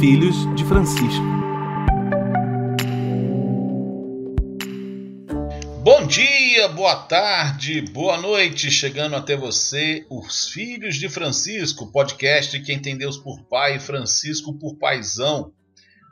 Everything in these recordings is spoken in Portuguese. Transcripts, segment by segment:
Filhos de Francisco. Bom dia, boa tarde, boa noite, chegando até você, os Filhos de Francisco, podcast quem tem Deus por pai e Francisco por paisão.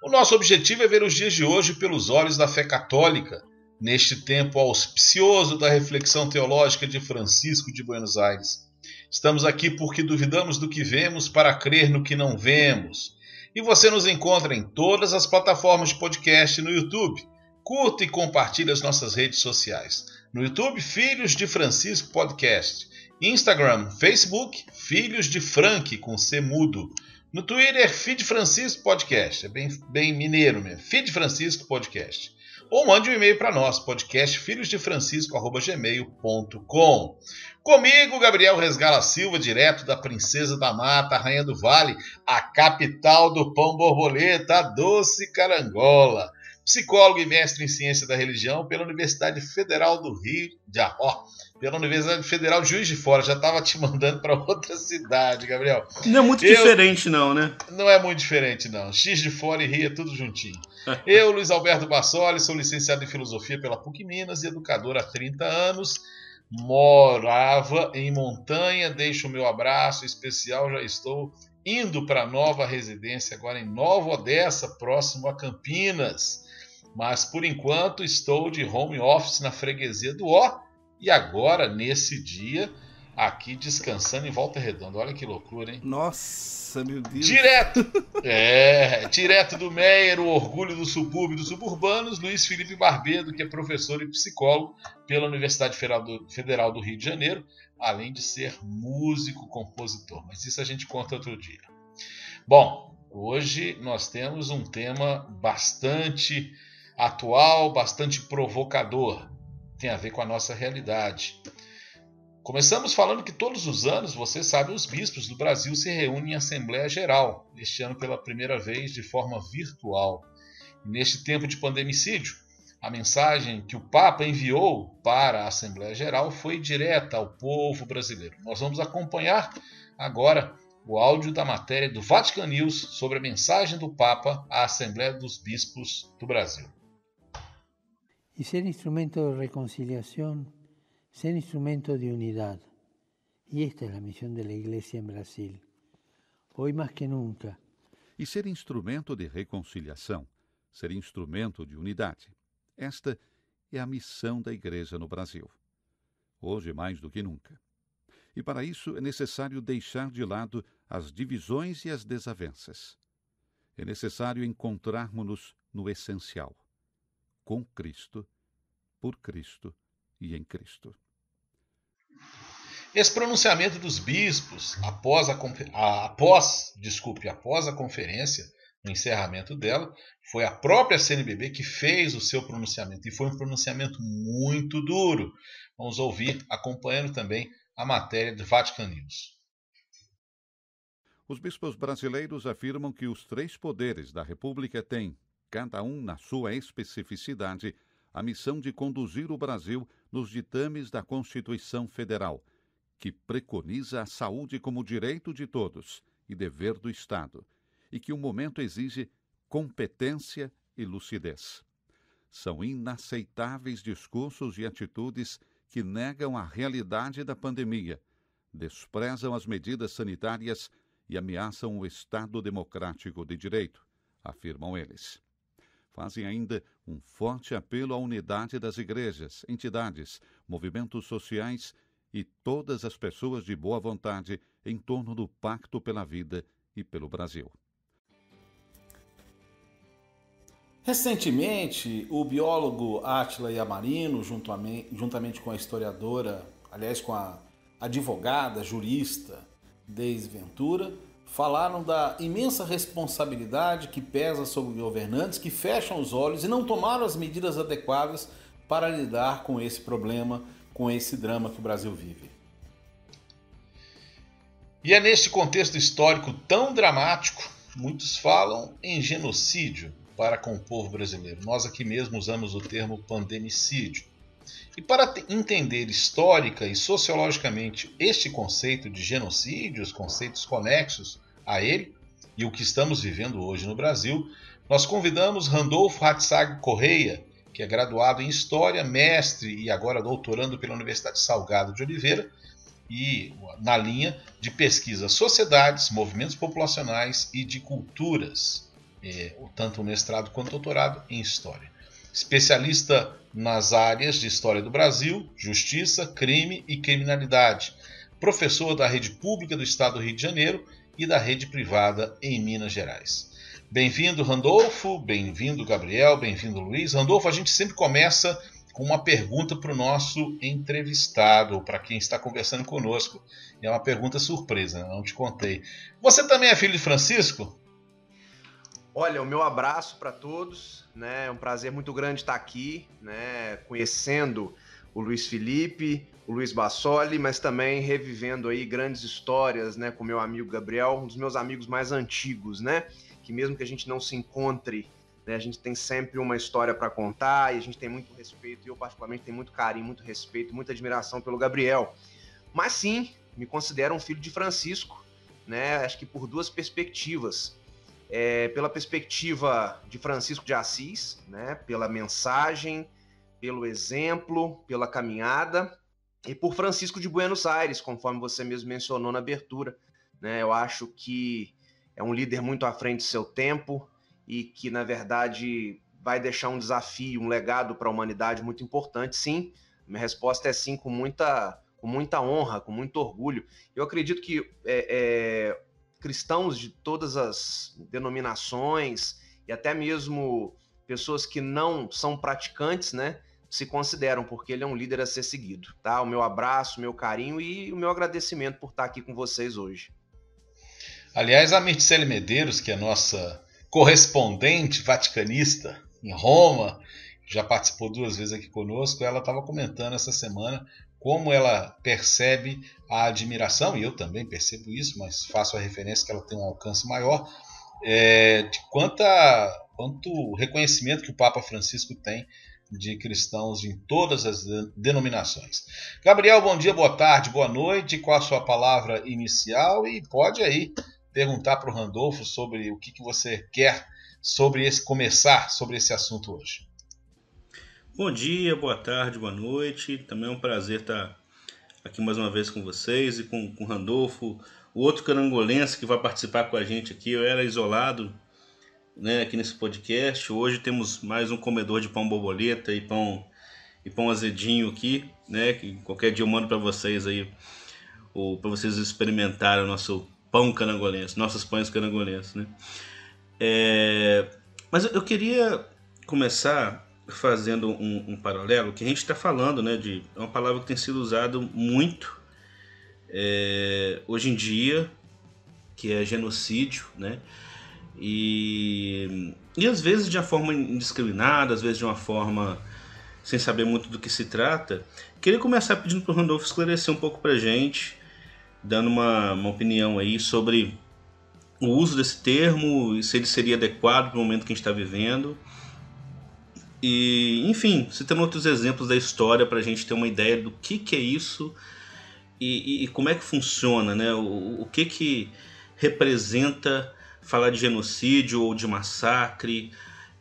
O nosso objetivo é ver os dias de hoje pelos olhos da fé católica, neste tempo auspicioso da reflexão teológica de Francisco de Buenos Aires. Estamos aqui porque duvidamos do que vemos para crer no que não vemos. E você nos encontra em todas as plataformas de podcast no YouTube. Curta e compartilhe as nossas redes sociais. No YouTube, Filhos de Francisco Podcast. Instagram, Facebook, Filhos de Frank, com C mudo. No Twitter, Feed Francisco Podcast. É bem, bem mineiro mesmo. Feed Francisco Podcast ou mande um e-mail para nós, podcastfilhosdefrancisco.gmail.com. Comigo, Gabriel Resgala Silva, direto da Princesa da Mata, Rainha do Vale, a capital do pão borboleta, a doce carangola. Psicólogo e mestre em ciência da religião pela Universidade Federal do Rio de Janeiro pela Universidade Federal de Juiz de Fora. Já estava te mandando para outra cidade, Gabriel. Não é muito Eu... diferente, não, né? Não é muito diferente, não. X de Fora e Rio é tudo juntinho. Eu, Luiz Alberto Bassoli, sou licenciado em Filosofia pela PUC Minas e educador há 30 anos. Morava em Montanha, deixo o meu abraço especial, já estou indo para nova residência agora em Nova Odessa, próximo a Campinas. Mas por enquanto estou de home office na freguesia do Ó e agora, nesse dia, aqui descansando em Volta Redonda. Olha que loucura, hein? Nossa, meu Deus. Direto! É, direto do Meier, o orgulho do subúrbio dos suburbanos, Luiz Felipe Barbedo, que é professor e psicólogo pela Universidade Federal do Rio de Janeiro, além de ser músico, compositor. Mas isso a gente conta outro dia. Bom, hoje nós temos um tema bastante atual, bastante provocador tem a ver com a nossa realidade. Começamos falando que todos os anos, você sabe, os bispos do Brasil se reúnem em Assembleia Geral, este ano pela primeira vez de forma virtual. E neste tempo de pandemicídio, a mensagem que o Papa enviou para a Assembleia Geral foi direta ao povo brasileiro. Nós vamos acompanhar agora o áudio da matéria do Vatican News sobre a mensagem do Papa à Assembleia dos Bispos do Brasil. y ser instrumento de reconciliación, ser instrumento de unidad. Y esta es la misión de la Iglesia en Brasil, hoy más que nunca. E ser instrumento de reconciliação, ser instrumento de unidade. Esta é a missão da Igreja no Brasil. Hoje mais do que nunca. E para isso é necessário deixar de lado as divisões e as desavenças. É necessário encontrarmos-nos no essencial com Cristo, por Cristo e em Cristo. Esse pronunciamento dos bispos após a, a, após, desculpe, após a conferência, no encerramento dela, foi a própria CNBB que fez o seu pronunciamento e foi um pronunciamento muito duro. Vamos ouvir acompanhando também a matéria do Vatican News. Os bispos brasileiros afirmam que os três poderes da República têm cada um na sua especificidade, a missão de conduzir o Brasil nos ditames da Constituição Federal, que preconiza a saúde como direito de todos e dever do Estado, e que o momento exige competência e lucidez. São inaceitáveis discursos e atitudes que negam a realidade da pandemia, desprezam as medidas sanitárias e ameaçam o Estado democrático de direito, afirmam eles fazem ainda um forte apelo à unidade das igrejas, entidades, movimentos sociais e todas as pessoas de boa vontade em torno do Pacto pela Vida e pelo Brasil. Recentemente, o biólogo Átila Yamarino, juntamente com a historiadora, aliás, com a advogada, jurista Deise Ventura, falaram da imensa responsabilidade que pesa sobre governantes que fecham os olhos e não tomaram as medidas adequadas para lidar com esse problema, com esse drama que o Brasil vive. E é neste contexto histórico tão dramático, muitos falam em genocídio para com o povo brasileiro. Nós aqui mesmo usamos o termo pandemicídio. E para entender histórica e sociologicamente este conceito de genocídio, os conceitos conexos a ele, e o que estamos vivendo hoje no Brasil, nós convidamos Randolfo Hatzag Correia, que é graduado em História, mestre e agora doutorando pela Universidade Salgado de Oliveira, e na linha de pesquisa sociedades, movimentos populacionais e de culturas, é, tanto mestrado quanto doutorado em História. Especialista nas áreas de História do Brasil, Justiça, Crime e Criminalidade, professor da rede pública do Estado do Rio de Janeiro e da rede privada em Minas Gerais. Bem-vindo, Randolfo, bem-vindo, Gabriel, bem-vindo, Luiz. Randolfo, a gente sempre começa com uma pergunta para o nosso entrevistado, para quem está conversando conosco. É uma pergunta surpresa, não te contei. Você também é filho de Francisco? Olha, o meu abraço para todos, né? É um prazer muito grande estar aqui, né? Conhecendo o Luiz Felipe, o Luiz Bassoli, mas também revivendo aí grandes histórias, né? Com meu amigo Gabriel, um dos meus amigos mais antigos, né? que mesmo que a gente não se encontre, né, a gente tem sempre uma história para contar e a gente tem muito respeito, e eu particularmente tenho muito carinho, muito respeito, muita admiração pelo Gabriel. Mas sim, me considero um filho de Francisco, né? Acho que por duas perspectivas. É, pela perspectiva de Francisco de Assis, né? Pela mensagem, pelo exemplo, pela caminhada, e por Francisco de Buenos Aires, conforme você mesmo mencionou na abertura. Né? Eu acho que é um líder muito à frente do seu tempo e que, na verdade, vai deixar um desafio, um legado para a humanidade muito importante, sim. Minha resposta é sim, com muita, com muita honra, com muito orgulho. Eu acredito que é, é, cristãos de todas as denominações e até mesmo pessoas que não são praticantes, né, se consideram, porque ele é um líder a ser seguido, tá? O meu abraço, meu carinho e o meu agradecimento por estar aqui com vocês hoje. Aliás, a Mircele Medeiros, que é nossa correspondente vaticanista em Roma, já participou duas vezes aqui conosco, ela estava comentando essa semana como ela percebe a admiração, e eu também percebo isso, mas faço a referência que ela tem um alcance maior, é, de quanta, quanto reconhecimento que o Papa Francisco tem de cristãos em todas as denominações. Gabriel, bom dia, boa tarde, boa noite. Qual a sua palavra inicial? E pode aí perguntar para o Randolfo sobre o que, que você quer sobre esse começar sobre esse assunto hoje. Bom dia, boa tarde, boa noite. Também é um prazer estar aqui mais uma vez com vocês e com, com o Randolfo, o outro carangolense que vai participar com a gente aqui. Eu era isolado né, aqui nesse podcast. Hoje temos mais um comedor de pão borboleta e pão e pão azedinho aqui, né? Que qualquer dia eu mando para vocês aí, ou para vocês experimentarem o nosso pão canangolense, nossos pães canangolenses, né? É, mas eu queria começar fazendo um, um paralelo que a gente está falando, né? De é uma palavra que tem sido usada muito é, hoje em dia, que é genocídio, né? E, e às vezes de uma forma indiscriminada, às vezes de uma forma sem saber muito do que se trata. Queria começar pedindo para o Randolfo esclarecer um pouco para gente dando uma, uma opinião aí sobre o uso desse termo e se ele seria adequado para o momento que a gente está vivendo. E, enfim, citando outros exemplos da história para a gente ter uma ideia do que, que é isso e, e, e como é que funciona, né? O, o que, que representa falar de genocídio ou de massacre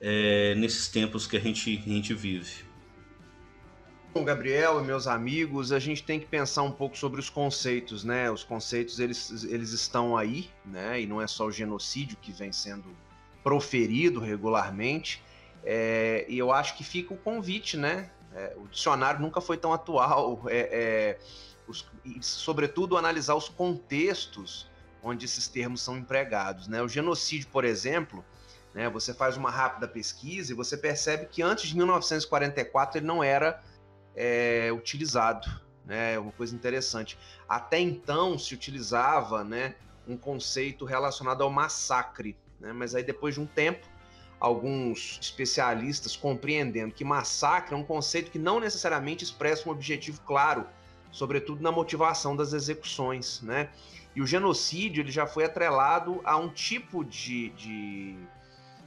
é, nesses tempos que a gente, a gente vive. Bom, Gabriel e meus amigos, a gente tem que pensar um pouco sobre os conceitos, né? Os conceitos eles, eles estão aí, né? E não é só o genocídio que vem sendo proferido regularmente. É, e eu acho que fica o convite, né? É, o dicionário nunca foi tão atual, é, é os, e, sobretudo analisar os contextos onde esses termos são empregados, né? O genocídio, por exemplo, né? Você faz uma rápida pesquisa e você percebe que antes de 1944 ele não era é, utilizado. Né? Uma coisa interessante. Até então se utilizava né, um conceito relacionado ao massacre, né? mas aí depois de um tempo, alguns especialistas compreendendo que massacre é um conceito que não necessariamente expressa um objetivo claro, sobretudo na motivação das execuções, né? E o genocídio ele já foi atrelado a um tipo de, de,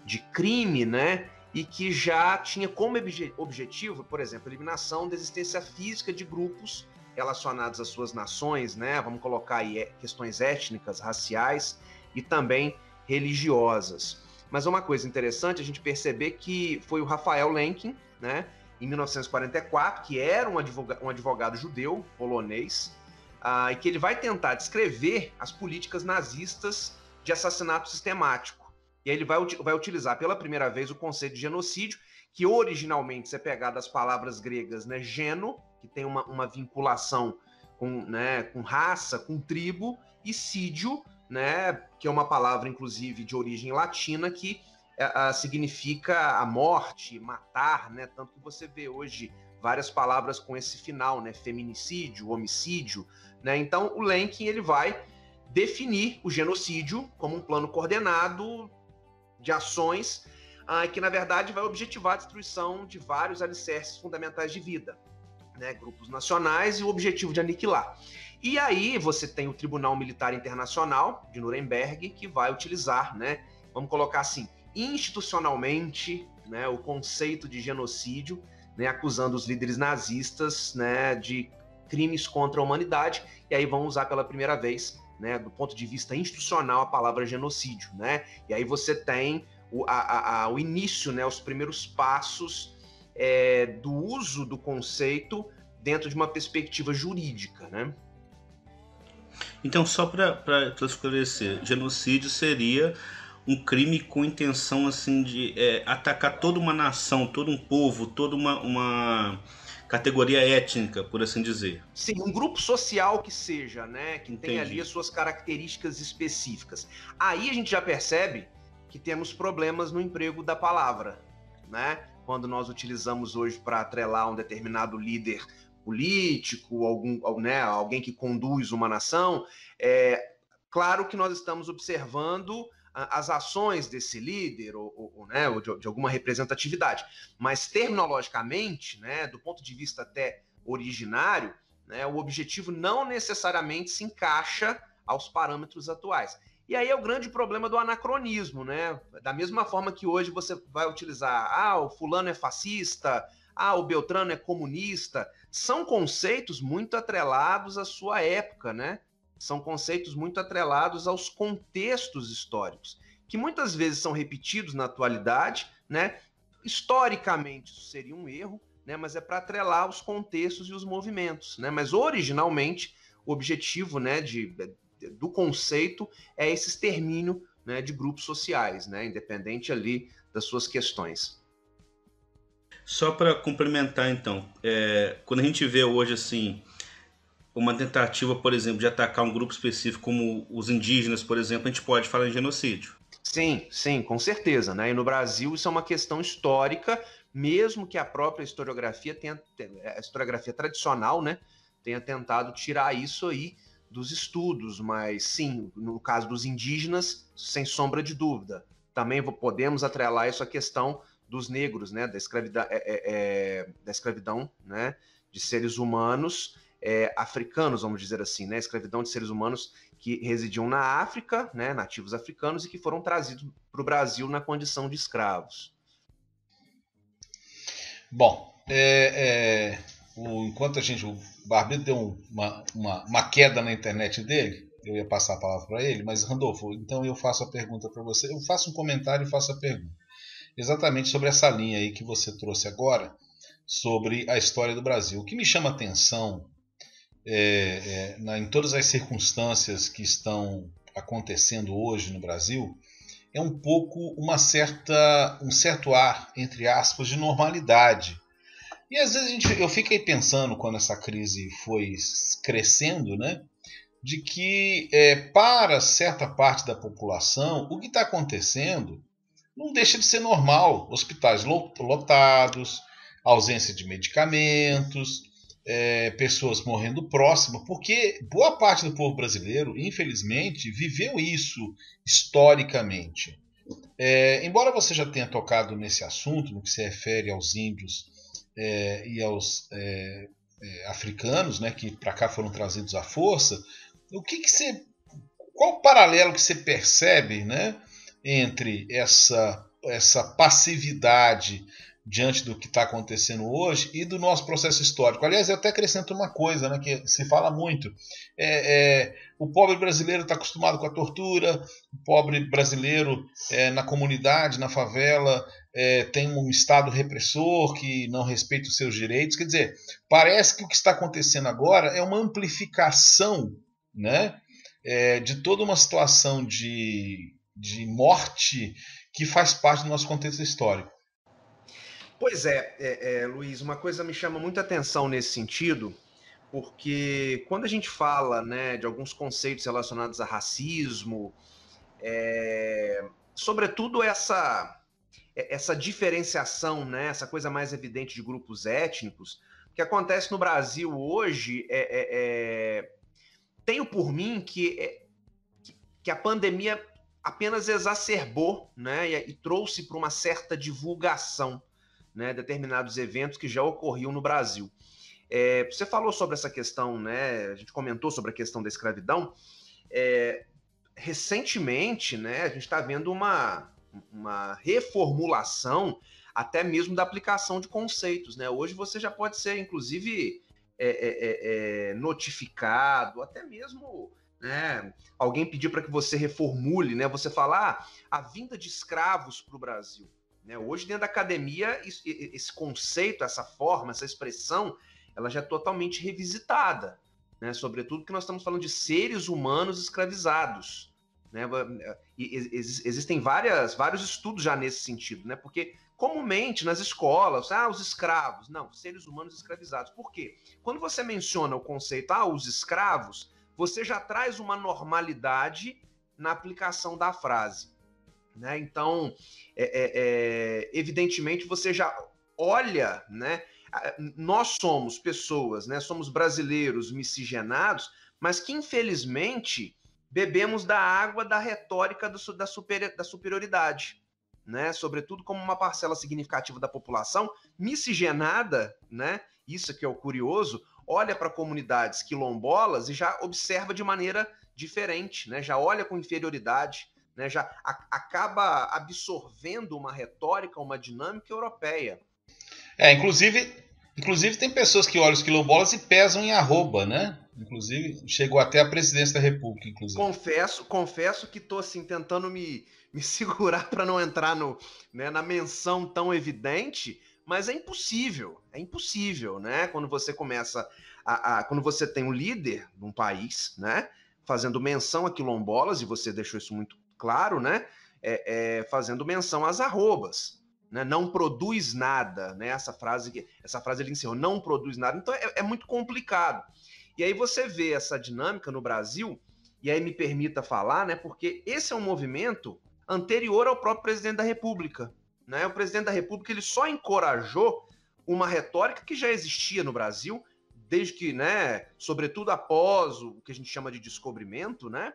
de crime, né? e que já tinha como objetivo, por exemplo, a eliminação da existência física de grupos relacionados às suas nações, né? Vamos colocar aí é, questões étnicas, raciais e também religiosas. Mas uma coisa interessante a gente perceber que foi o Rafael Lenkin, né, em 1944, que era um advogado, um advogado judeu polonês, uh, e que ele vai tentar descrever as políticas nazistas de assassinato sistemático. E aí ele vai, vai utilizar pela primeira vez o conceito de genocídio, que originalmente é pegado das palavras gregas, né, geno, que tem uma, uma vinculação com, né, com raça, com tribo, e sídio, né, que é uma palavra inclusive de origem latina que uh, significa a morte, matar, né? Tanto que você vê hoje várias palavras com esse final, né? Feminicídio, homicídio, né? Então o Lenkin ele vai definir o genocídio como um plano coordenado de ações uh, que na verdade vai objetivar a destruição de vários alicerces fundamentais de vida, né? Grupos nacionais e o objetivo de aniquilar. E aí você tem o Tribunal Militar Internacional de Nuremberg que vai utilizar, né? Vamos colocar assim, institucionalmente né, o conceito de genocídio, né, acusando os líderes nazistas né, de crimes contra a humanidade, e aí vão usar pela primeira vez, né, do ponto de vista institucional, a palavra genocídio. Né? E aí você tem o, a, a, o início, né, os primeiros passos é, do uso do conceito dentro de uma perspectiva jurídica. Né? Então, só para esclarecer, genocídio seria um crime com intenção assim de é, atacar toda uma nação, todo um povo, toda uma, uma categoria étnica, por assim dizer. Sim, um grupo social que seja, né, que Entendi. tem ali as suas características específicas. Aí a gente já percebe que temos problemas no emprego da palavra, né? Quando nós utilizamos hoje para atrelar um determinado líder político, algum, né, alguém que conduz uma nação, é claro que nós estamos observando as ações desse líder ou, ou, né, ou de, de, alguma representatividade. Mas terminologicamente, né, do ponto de vista até originário, né, o objetivo não necessariamente se encaixa aos parâmetros atuais. E aí é o grande problema do anacronismo, né? Da mesma forma que hoje você vai utilizar, ah, o fulano é fascista, ah, o Beltrano é comunista, são conceitos muito atrelados à sua época, né? são conceitos muito atrelados aos contextos históricos, que muitas vezes são repetidos na atualidade, né? Historicamente isso seria um erro, né? Mas é para atrelar os contextos e os movimentos, né? Mas originalmente o objetivo, né, de, do conceito é esse extermínio, né, de grupos sociais, né? Independente ali das suas questões. Só para complementar, então, é, quando a gente vê hoje assim uma tentativa, por exemplo, de atacar um grupo específico como os indígenas, por exemplo, a gente pode falar em genocídio. Sim, sim, com certeza. Né? E no Brasil isso é uma questão histórica, mesmo que a própria historiografia tenha, a historiografia tradicional, né, tenha tentado tirar isso aí dos estudos, mas sim, no caso dos indígenas, sem sombra de dúvida. Também podemos atrelar isso à questão dos negros, né, da escravidão, é, é, é, da escravidão, né, de seres humanos é, africanos, vamos dizer assim, né? Escravidão de seres humanos que residiam na África, né? Nativos africanos e que foram trazidos para o Brasil na condição de escravos. Bom, é, é, o, enquanto a gente, o Barbeiro deu uma, uma, uma, queda na internet dele, eu ia passar a palavra para ele, mas Randolfo, então eu faço a pergunta para você, eu faço um comentário e faço a pergunta, exatamente sobre essa linha aí que você trouxe agora, sobre a história do Brasil. O que me chama atenção é, é, na, em todas as circunstâncias que estão acontecendo hoje no Brasil, é um pouco uma certa, um certo ar, entre aspas, de normalidade. E às vezes gente, eu fiquei pensando quando essa crise foi crescendo, né, de que é, para certa parte da população o que está acontecendo não deixa de ser normal. Hospitais lotados, ausência de medicamentos, é, pessoas morrendo próximo, porque boa parte do povo brasileiro, infelizmente, viveu isso historicamente. É, embora você já tenha tocado nesse assunto, no que se refere aos índios é, e aos é, é, africanos, né, que para cá foram trazidos à força, o que, que você, qual o paralelo que você percebe, né, entre essa essa passividade diante do que está acontecendo hoje e do nosso processo histórico. Aliás, eu até acrescento uma coisa né, que se fala muito: é, é o pobre brasileiro está acostumado com a tortura, o pobre brasileiro é, na comunidade, na favela, é, tem um Estado repressor que não respeita os seus direitos. Quer dizer, parece que o que está acontecendo agora é uma amplificação né, é, de toda uma situação de, de morte que faz parte do nosso contexto histórico. Pois é, é, é, Luiz, uma coisa me chama muita atenção nesse sentido, porque quando a gente fala né, de alguns conceitos relacionados a racismo, é, sobretudo essa, essa diferenciação, né, essa coisa mais evidente de grupos étnicos, o que acontece no Brasil hoje é, é, é tenho por mim que, é, que a pandemia apenas exacerbou né, e, e trouxe para uma certa divulgação né, determinados eventos que já ocorriam no Brasil. É, você falou sobre essa questão, né? A gente comentou sobre a questão da escravidão. É, recentemente, né, a gente está vendo uma, uma reformulação até mesmo da aplicação de conceitos. Né? Hoje você já pode ser, inclusive, é, é, é, é notificado, até mesmo né, alguém pedir para que você reformule, né? Você falar ah, a vinda de escravos para o Brasil. Né? Hoje, dentro da academia, esse conceito, essa forma, essa expressão, ela já é totalmente revisitada. Né? Sobretudo que nós estamos falando de seres humanos escravizados. Né? E, existem várias, vários estudos já nesse sentido, né? porque comumente nas escolas, ah, os escravos, não, seres humanos escravizados. Por quê? Quando você menciona o conceito, ah, os escravos, você já traz uma normalidade na aplicação da frase. Né? Então, é, é, é, evidentemente, você já olha, né? Nós somos pessoas, né? Somos brasileiros miscigenados, mas que infelizmente bebemos da água da retórica do, da, super, da superioridade, né? Sobretudo como uma parcela significativa da população miscigenada, né? Isso que é o curioso, olha para comunidades quilombolas e já observa de maneira diferente, né? Já olha com inferioridade, né, já a, acaba absorvendo uma retórica, uma dinâmica europeia. É, inclusive, inclusive tem pessoas que olham os quilombolas e pesam em arroba, né? Inclusive, chegou até a presidência da República, inclusive. Confesso, confesso que estou assim tentando me, me segurar para não entrar no, né, na menção tão evidente, mas é impossível, é impossível, né? Quando você começa a, a, quando você tem um líder de um país, né, fazendo menção a quilombolas e você deixou isso muito claro, né? É, é, fazendo menção às arrobas. Né? Não produz nada, né? Essa frase, essa frase ele encerrou, não produz nada. Então é, é muito complicado. E aí você vê essa dinâmica no Brasil, e aí me permita falar, né? Porque esse é um movimento anterior ao próprio presidente da República. Né? O presidente da República ele só encorajou uma retórica que já existia no Brasil, desde que, né, sobretudo após o que a gente chama de descobrimento, né?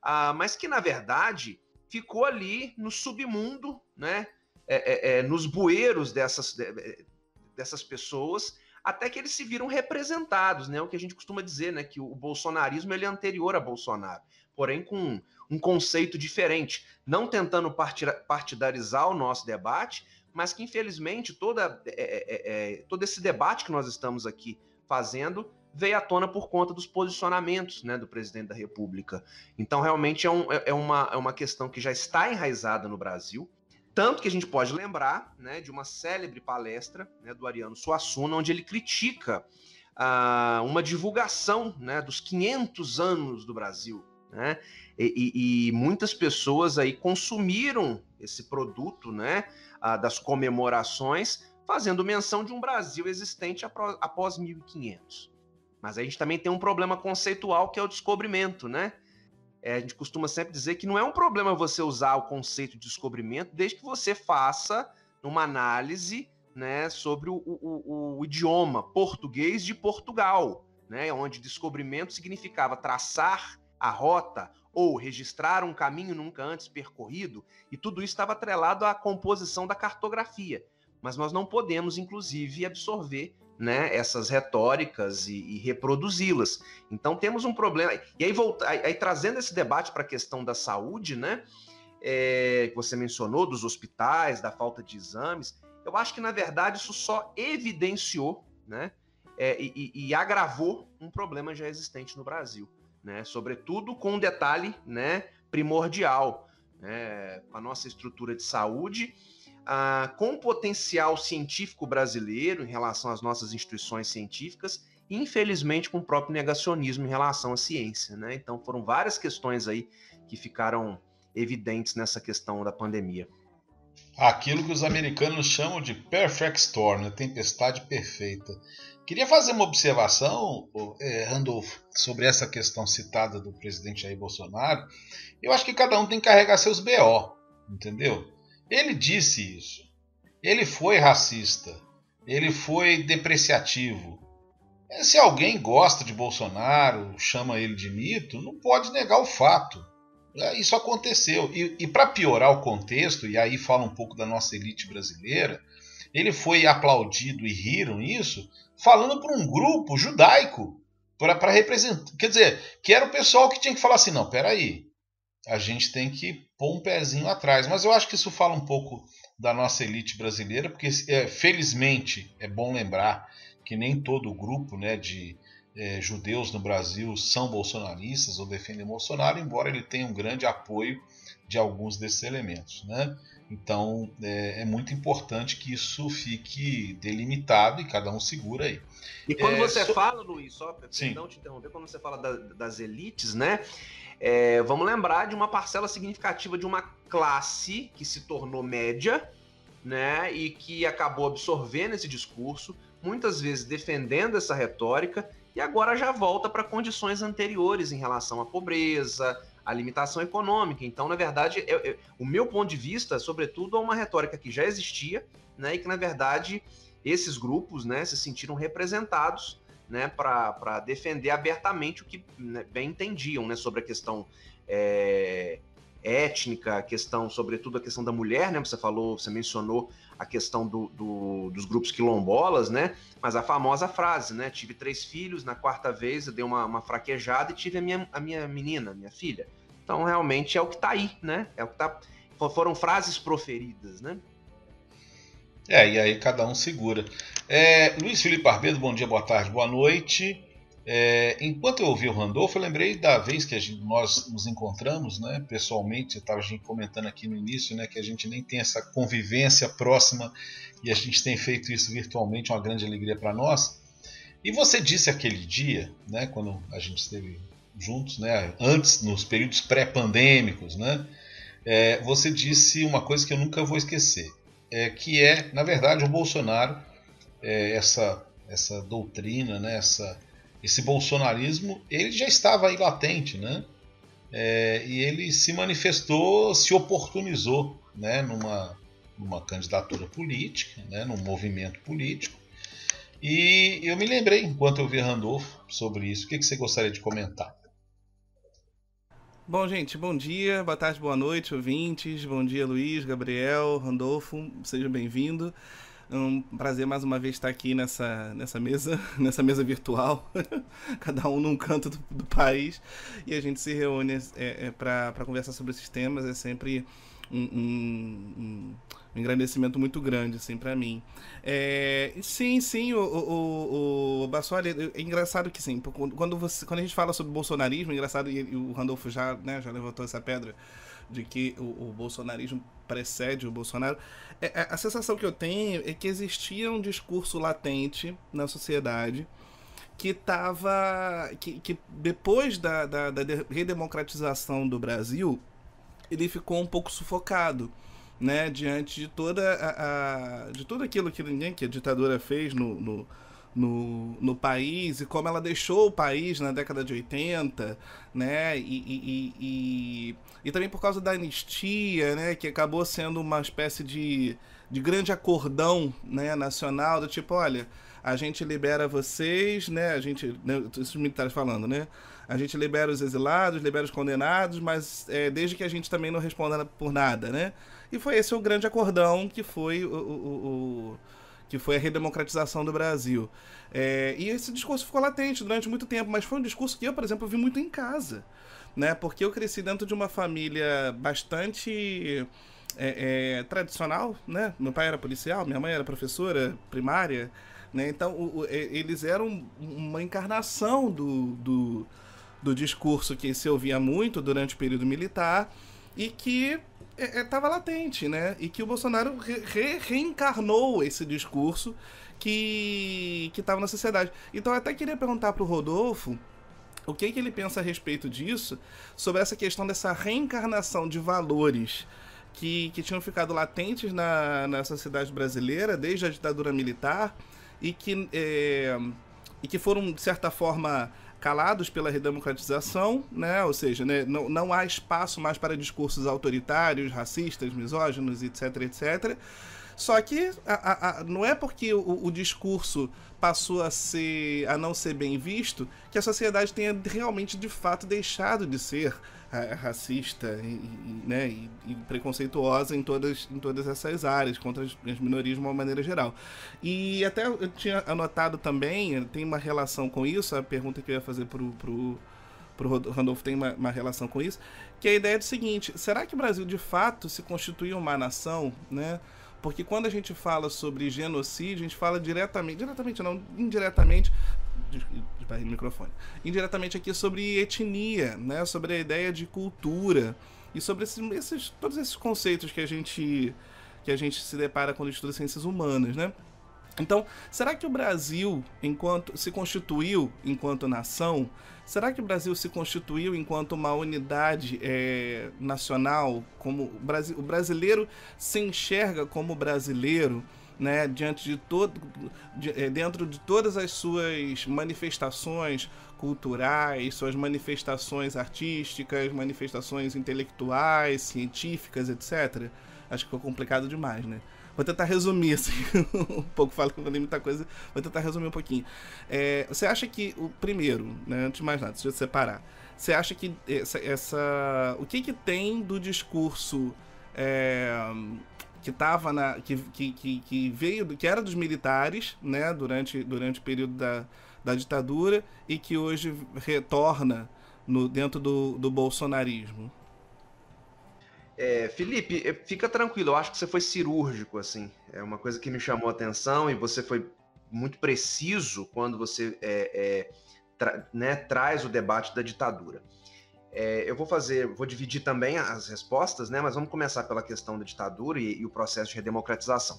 ah, mas que na verdade ficou ali no submundo, né? É, é, é, nos bueiros dessas, dessas pessoas, até que eles se viram representados, né? O que a gente costuma dizer, né? Que o bolsonarismo ele é anterior a Bolsonaro, porém com um conceito diferente, não tentando partidarizar o nosso debate, mas que infelizmente toda, é, é, é, todo esse debate que nós estamos aqui fazendo veio à tona por conta dos posicionamentos né, do presidente da República. Então, realmente, é, um, é, é, uma, é uma questão que já está enraizada no Brasil. Tanto que a gente pode lembrar né, de uma célebre palestra né, do Ariano Suassuna, onde ele critica uh, uma divulgação né, dos 500 anos do Brasil. Né? E, e, e, muitas pessoas aí consumiram esse produto né, uh, das comemorações, fazendo menção de um Brasil existente após 1500. Mas a gente também tem um problema conceitual que é o descobrimento, né? É, a gente costuma sempre dizer que não é um problema você usar o conceito de descobrimento desde que você faça uma análise né, sobre o, o, o idioma português de Portugal, né, onde descobrimento significava traçar a rota ou registrar um caminho nunca antes percorrido, e tudo isso estava atrelado à composição da cartografia. Mas nós não podemos, inclusive, absorver né, essas retóricas e, e reproduzi-las. Então temos um problema. E aí, volta, aí, aí trazendo esse debate para a questão da saúde, né, é, que você mencionou, dos hospitais, da falta de exames, Eu acho que, na verdade, isso só evidenciou né, é, e, e, agravou um problema já existente no Brasil. Né? Sobretudo com um detalhe né, primordial, né, a nossa estrutura de saúde, ah, com o potencial científico brasileiro em relação às nossas instituições científicas, infelizmente com o próprio negacionismo em relação à ciência. Né? Então foram várias questões aí que ficaram evidentes nessa questão da pandemia. Aquilo que os americanos chamam de perfect storm, a tempestade perfeita. Queria fazer uma observação, eh, Randolph, sobre essa questão citada do presidente Jair Bolsonaro. Eu acho que cada um tem que carregar seus BO, entendeu? Ele disse isso. Ele foi racista. Ele foi depreciativo. Se alguém gosta de Bolsonaro, chama ele de mito, não pode negar o fato. É, isso aconteceu. E, e para piorar o contexto, e aí fala um pouco da nossa elite brasileira, ele foi aplaudido e riram isso, falando para um grupo judaico, para representar. Quer dizer, que era o pessoal que tinha que falar assim: não, peraí, a gente tem que pôr um pezinho atrás. Mas eu acho que isso fala um pouco da nossa elite brasileira, porque é, felizmente é bom lembrar que nem todo grupo né, de é, judeus no Brasil são bolsonaristas ou defendem Bolsonaro, embora ele tenha um grande apoio de alguns desses elementos. Né? Então é, é, muito importante que isso fique delimitado e cada um segura aí. E quando é, você so... fala, Luiz, só não te interromper, quando você fala da, das elites, né? É, vamos lembrar de uma parcela significativa de uma classe que se tornou média, né? E que acabou absorvendo esse discurso, muitas vezes defendendo essa retórica e agora já volta para condições anteriores em relação à pobreza, à limitação econômica. Então, na verdade, eu, eu, o meu ponto de vista, sobretudo, é uma retórica que já existia, né, e que, na verdade, esses grupos né, se sentiram representados né, para defender abertamente o que né, bem entendiam né, sobre a questão é, étnica, a questão, sobretudo, a questão da mulher, né? Você falou, você mencionou a questão do, do, dos grupos quilombolas, né? Mas a famosa frase, né? Tive três filhos, na quarta vez eu dei uma, uma fraquejada e tive a minha, a minha menina, minha filha. Então, realmente é o que está aí, né? É o que tá, foram frases proferidas, né? É, e aí cada um segura. É, Luiz Felipe Barbedo, bom dia, boa tarde, boa noite. É, enquanto eu ouvi o Randolfo, eu lembrei da vez que gente, nós nos encontramos, né, pessoalmente, estava comentando aqui no início, né, que a gente nem tem essa convivência próxima e a gente tem feito isso virtualmente, uma grande alegria para nós. E você disse aquele dia, né, quando a gente esteve juntos, né, antes, nos períodos pré-pandêmicos, né, é, você disse uma coisa que eu nunca vou esquecer, é, que é, na verdade, o Bolsonaro, é, essa, essa doutrina, né, essa esse bolsonarismo ele já estava aí latente, né? É, e ele se manifestou, se oportunizou, né, numa, numa candidatura política, né, num movimento político. E eu me lembrei, enquanto eu vi Randolfo, sobre isso. O que, que você gostaria de comentar? Bom, gente, bom dia, boa tarde, boa noite, ouvintes. Bom dia, Luiz, Gabriel, Randolfo, seja bem-vindo. É um prazer mais uma vez estar aqui nessa, nessa mesa, nessa mesa virtual, cada um num canto do, do país, e a gente se reúne é, é, para conversar sobre esses temas. É sempre um, um, um, engrandecimento muito grande, assim, para mim. É, sim, sim, o, o, o, Bassoli, é engraçado que sim, quando, você, quando a gente fala sobre bolsonarismo, é engraçado, e o Randolfo já, né, já levantou essa pedra de que o, o bolsonarismo precede o Bolsonaro, é, é, a sensação que eu tenho é que existia um discurso latente na sociedade que estava. Que, que, depois da, da, da, redemocratização do Brasil, ele ficou um pouco sufocado. Né, diante de toda a, a de tudo aquilo que, ninguém que a ditadura fez no, no no, no país e como ela deixou o país na década de 80, né? E, e, e, e, também por causa da anistia, né? Que acabou sendo uma espécie de, de grande acordão né? nacional, do tipo, olha, a gente libera vocês, né? A gente, né, esses militares falando, né? A gente libera os exilados, libera os condenados, mas é, desde que a gente também não responda por nada, né? E foi esse o grande acordão que foi o, o, o que foi a redemocratização do Brasil. É, e esse discurso ficou latente durante muito tempo, mas foi um discurso que eu, por exemplo, vi muito em casa, né? Porque eu cresci dentro de uma família bastante é, é, tradicional, né? Meu pai era policial, minha mãe era professora primária, né? Então o, o, eles eram uma encarnação do, do, do, discurso que se ouvia muito durante o período militar e que estava é, é latente, né? E que o Bolsonaro re, reencarnou esse discurso que estava na sociedade. Então eu até queria perguntar para o Rodolfo o que, que ele pensa a respeito disso, sobre essa questão dessa reencarnação de valores que, que tinham ficado latentes na, na sociedade brasileira desde a ditadura militar e que, é, e que foram, de certa forma, calados pela redemocratização, né? ou seja, né? Não, não há espaço mais para discursos autoritários, racistas, misóginos, etc, etc. Só que a, a, não é porque o, o, discurso passou a ser a não ser bem visto que a sociedade tenha realmente de fato deixado de ser racista e, e né, e, e, preconceituosa em todas, em todas essas áreas, contra as, as, minorias de uma maneira geral. E até eu tinha anotado também, tem uma relação com isso, a pergunta que eu ia fazer pro, pro, pro Randolfo tem uma, uma relação com isso, que é a ideia é do seguinte, será que o Brasil de fato se constitui uma nação, né? Porque quando a gente fala sobre genocídio, a gente fala diretamente, diretamente não, indiretamente, de microfone. Indiretamente aqui sobre etnia, né? Sobre a ideia de cultura e sobre esses, esses, todos esses conceitos que a gente que a gente se depara quando estuda ciências humanas, né? Então, será que o Brasil, enquanto se constituiu enquanto nação, será que o Brasil se constituiu enquanto uma unidade é, nacional, como o, Brasil, o brasileiro se enxerga como brasileiro? Né, diante de todo, de, é, dentro de todas as suas manifestações culturais, suas manifestações artísticas, manifestações intelectuais, científicas, etc. Acho que ficou complicado demais, né? Vou tentar resumir, assim, um pouco, falando muita coisa, vou tentar resumir um pouquinho. É, você acha que, o primeiro, né, antes de mais nada, deixa eu separar, você acha que essa, essa o que que tem do discurso é, que estava na que, que, que, veio que era dos militares né durante durante o período da, da ditadura e que hoje retorna no dentro do, do bolsonarismo. É, Felipe fica tranquilo eu acho que você foi cirúrgico assim. É uma coisa que me chamou a atenção e você foi muito preciso quando você é, é, tra, né, traz o debate da ditadura é, eu vou fazer, vou dividir também as respostas, né? Mas vamos começar pela questão da ditadura e, e o processo de redemocratização.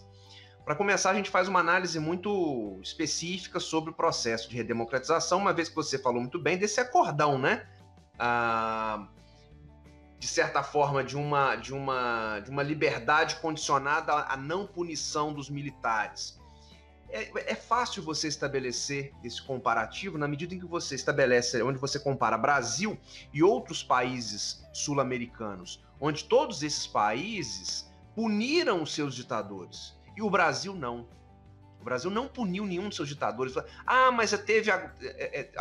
Para começar, a gente faz uma análise muito específica sobre o processo de redemocratização, uma vez que você falou muito bem desse acordão, né? Ah, de certa forma, de uma, de, uma, de uma liberdade condicionada à não punição dos militares é, é, fácil você estabelecer esse comparativo na medida em que você estabelece, onde você compara Brasil e outros países sul-americanos, onde todos esses países puniram os seus ditadores e o Brasil não. O Brasil não puniu nenhum dos seus ditadores. Ah, mas teve é, é,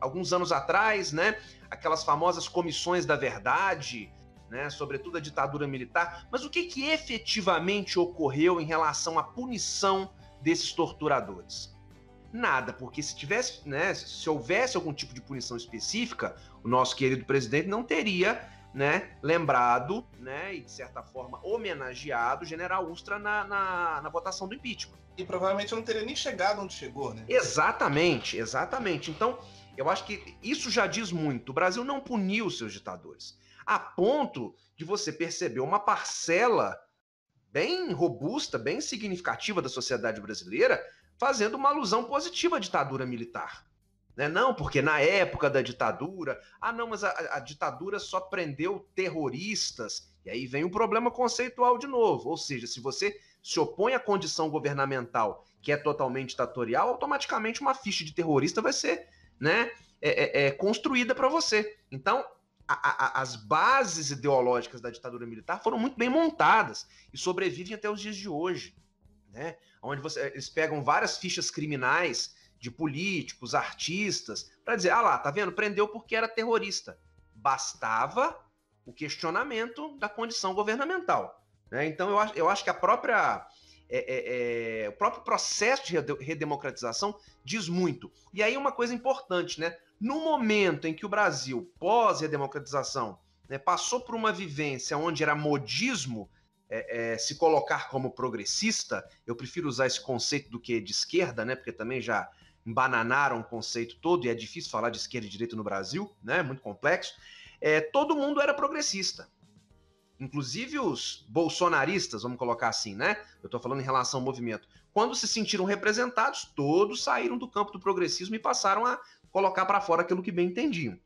alguns anos atrás, né, aquelas famosas comissões da verdade, né, sobretudo a ditadura militar. Mas o que, que efetivamente ocorreu em relação à punição desses torturadores? Nada, porque se tivesse, né, se houvesse algum tipo de punição específica, o nosso querido presidente não teria, né, lembrado, né, e de certa forma homenageado o General Ustra na, na, na votação do impeachment. E provavelmente não teria nem chegado onde chegou, né? Exatamente, exatamente. Então, eu acho que isso já diz muito. O Brasil não puniu os seus ditadores, a ponto de você perceber uma parcela bem robusta, bem significativa da sociedade brasileira, fazendo uma alusão positiva à ditadura militar. Né? Não, porque na época da ditadura, ah, não, mas a, a ditadura só prendeu terroristas. E aí vem o um problema conceitual de novo. Ou seja, se você se opõe à condição governamental que é totalmente ditatorial, automaticamente uma ficha de terrorista vai ser né, é, é, é construída para você. Então, a, a, as bases ideológicas da ditadura militar foram muito bem montadas e sobrevivem até os dias de hoje, né? Onde você, eles pegam várias fichas criminais de políticos, artistas, para dizer, ah lá, tá vendo? Prendeu porque era terrorista. Bastava o questionamento da condição governamental. Né? Então eu acho, eu acho que a própria é, é, é, o próprio processo de redemocratização diz muito. E aí uma coisa importante, né? No momento em que o Brasil, pós-redemocratização, né, passou por uma vivência onde era modismo é, é, se colocar como progressista, eu prefiro usar esse conceito do que de esquerda, né? Porque também já embananaram o conceito todo e é difícil falar de esquerda e direita no Brasil, né? Muito complexo. É, todo mundo era progressista. Inclusive os bolsonaristas, vamos colocar assim, né? Eu estou falando em relação ao movimento. Quando se sentiram representados, todos saíram do campo do progressismo e passaram a colocar para fora aquilo que bem entendiam.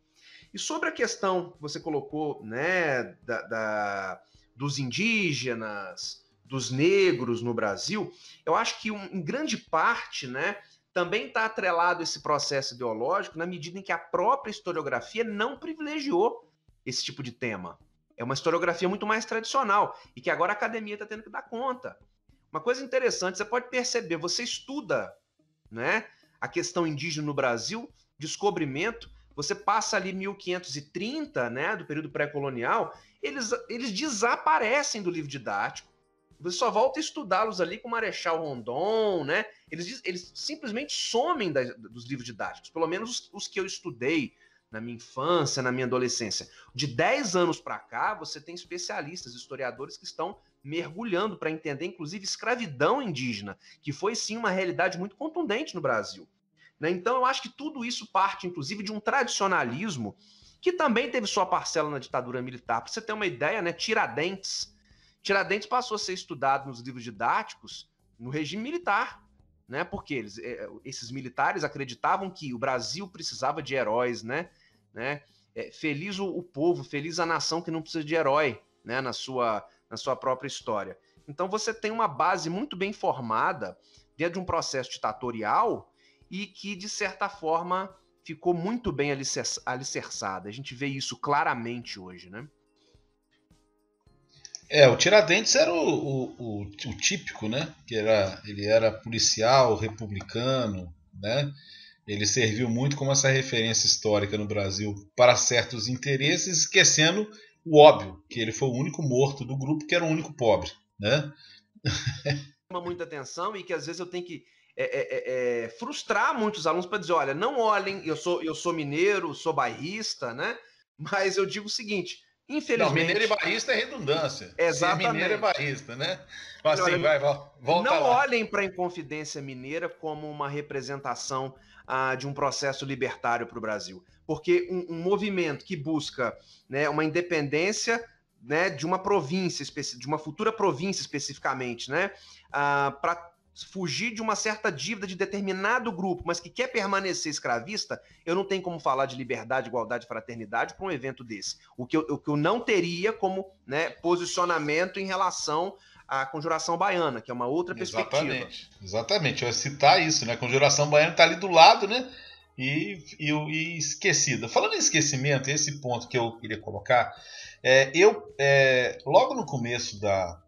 E sobre a questão que você colocou, né, da, da dos indígenas, dos negros no Brasil, eu acho que um, em grande parte, né, também está atrelado esse processo ideológico na medida em que a própria historiografia não privilegiou esse tipo de tema. É uma historiografia muito mais tradicional e que agora a academia está tendo que dar conta. Uma coisa interessante, você pode perceber, você estuda né, a questão indígena no Brasil, descobrimento, você passa ali 1530, né, do período pré-colonial, eles, eles desaparecem do livro didático. Você só volta a estudá-los ali com o Marechal Rondon, né? Eles, eles simplesmente somem dos livros didáticos, pelo menos os, os, que eu estudei na minha infância, na minha adolescência. De 10 anos para cá, você tem especialistas, historiadores que estão mergulhando para entender, inclusive, escravidão indígena, que foi sim uma realidade muito contundente no Brasil. Né? Então, eu acho que tudo isso parte, inclusive, de um tradicionalismo que também teve sua parcela na ditadura militar. Para você ter uma ideia, né? Tiradentes. Tiradentes passou a ser estudado nos livros didáticos no regime militar, né? Porque eles, é, esses militares acreditavam que o Brasil precisava de heróis, né? né? É, feliz o, o, povo, feliz a nação que não precisa de herói, né? Na sua, na sua própria história. Então você tem uma base muito bem formada dentro de um processo ditatorial e que, de certa forma, ficou muito bem alicerçada. A gente vê isso claramente hoje, né? É, o Tiradentes era o, o, o, o, típico, né? Que era, ele era policial, republicano, né? Ele serviu muito como essa referência histórica no Brasil para certos interesses, esquecendo o óbvio, que ele foi o único morto do grupo, que era o único pobre, né? Chama muita atenção e que às vezes eu tenho que é, é, é, é, frustrar muitos alunos para dizer, olha, não olhem, eu sou, eu sou mineiro, sou bairrista, né? Mas eu digo o seguinte, infelizmente... Não, mineiro e bairrista é redundância. Exatamente. Ser mineiro e bairrista, né? Mas assim, olha, vai, volta Não lá. olhem para a Inconfidência Mineira como uma representação ah, de um processo libertário para o Brasil. Porque um, um, movimento que busca né, uma independência né, de uma província, de uma futura província especificamente, né, ah, para fugir de uma certa dívida de determinado grupo, mas que quer permanecer escravista, eu não tenho como falar de liberdade, igualdade, fraternidade para um evento desse. O que eu, o que eu não teria como né, posicionamento em relação à Conjuração Baiana, que é uma outra perspectiva. Exatamente, exatamente. Eu ia citar isso, né? A Conjuração Baiana está ali do lado, né? E, e, e, esquecida. Falando em esquecimento, esse ponto que eu queria colocar, é, eu, é, logo no começo da,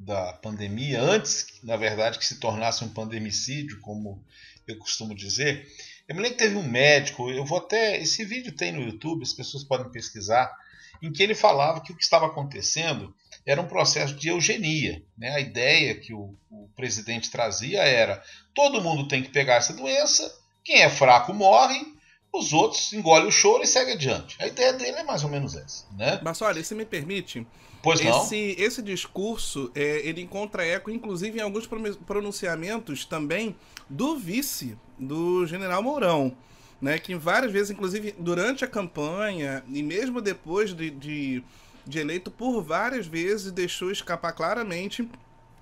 da pandemia, antes, na verdade, que se tornasse um pandemicídio, como eu costumo dizer. Eu me lembro que teve um médico, eu vou até. Esse vídeo tem no YouTube, as pessoas podem pesquisar, em que ele falava que o que estava acontecendo era um processo de eugenia. Né? A ideia que o, o presidente trazia era: todo mundo tem que pegar essa doença, quem é fraco morre, os outros engolem o choro e segue adiante. A ideia dele é mais ou menos essa. Né? Mas olha, se me permite, Pois não. Esse, esse discurso, é, ele encontra eco, inclusive, em alguns pronunciamentos também do vice do general Mourão. Né, que várias vezes, inclusive durante a campanha e mesmo depois de, de, de eleito, por várias vezes deixou escapar claramente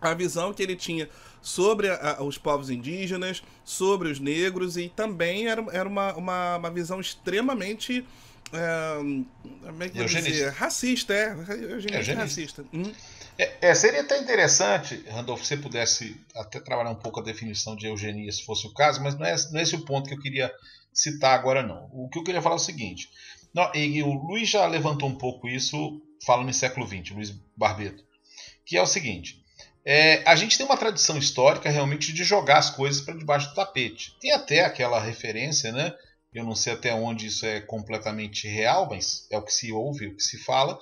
a visão que ele tinha sobre a, os povos indígenas, sobre os negros, e também era, era uma, uma, uma visão extremamente como é que dizer? Racista, é. Eugenista, é, racista. Hum? É, é, seria até interessante, Randolfo, se você pudesse até trabalhar um pouco a definição de eugenia, se fosse o caso, mas não é, não é esse o ponto que eu queria citar agora, não. O que eu queria falar é o seguinte: não, e, e o Luiz já levantou um pouco isso falando em século XX, Luiz Barbeto, que é o seguinte. É, a gente tem uma tradição histórica realmente de jogar as coisas para debaixo do tapete. Tem até aquela referência, né? Eu não sei até onde isso é completamente real, mas é o que se ouve, o que se fala,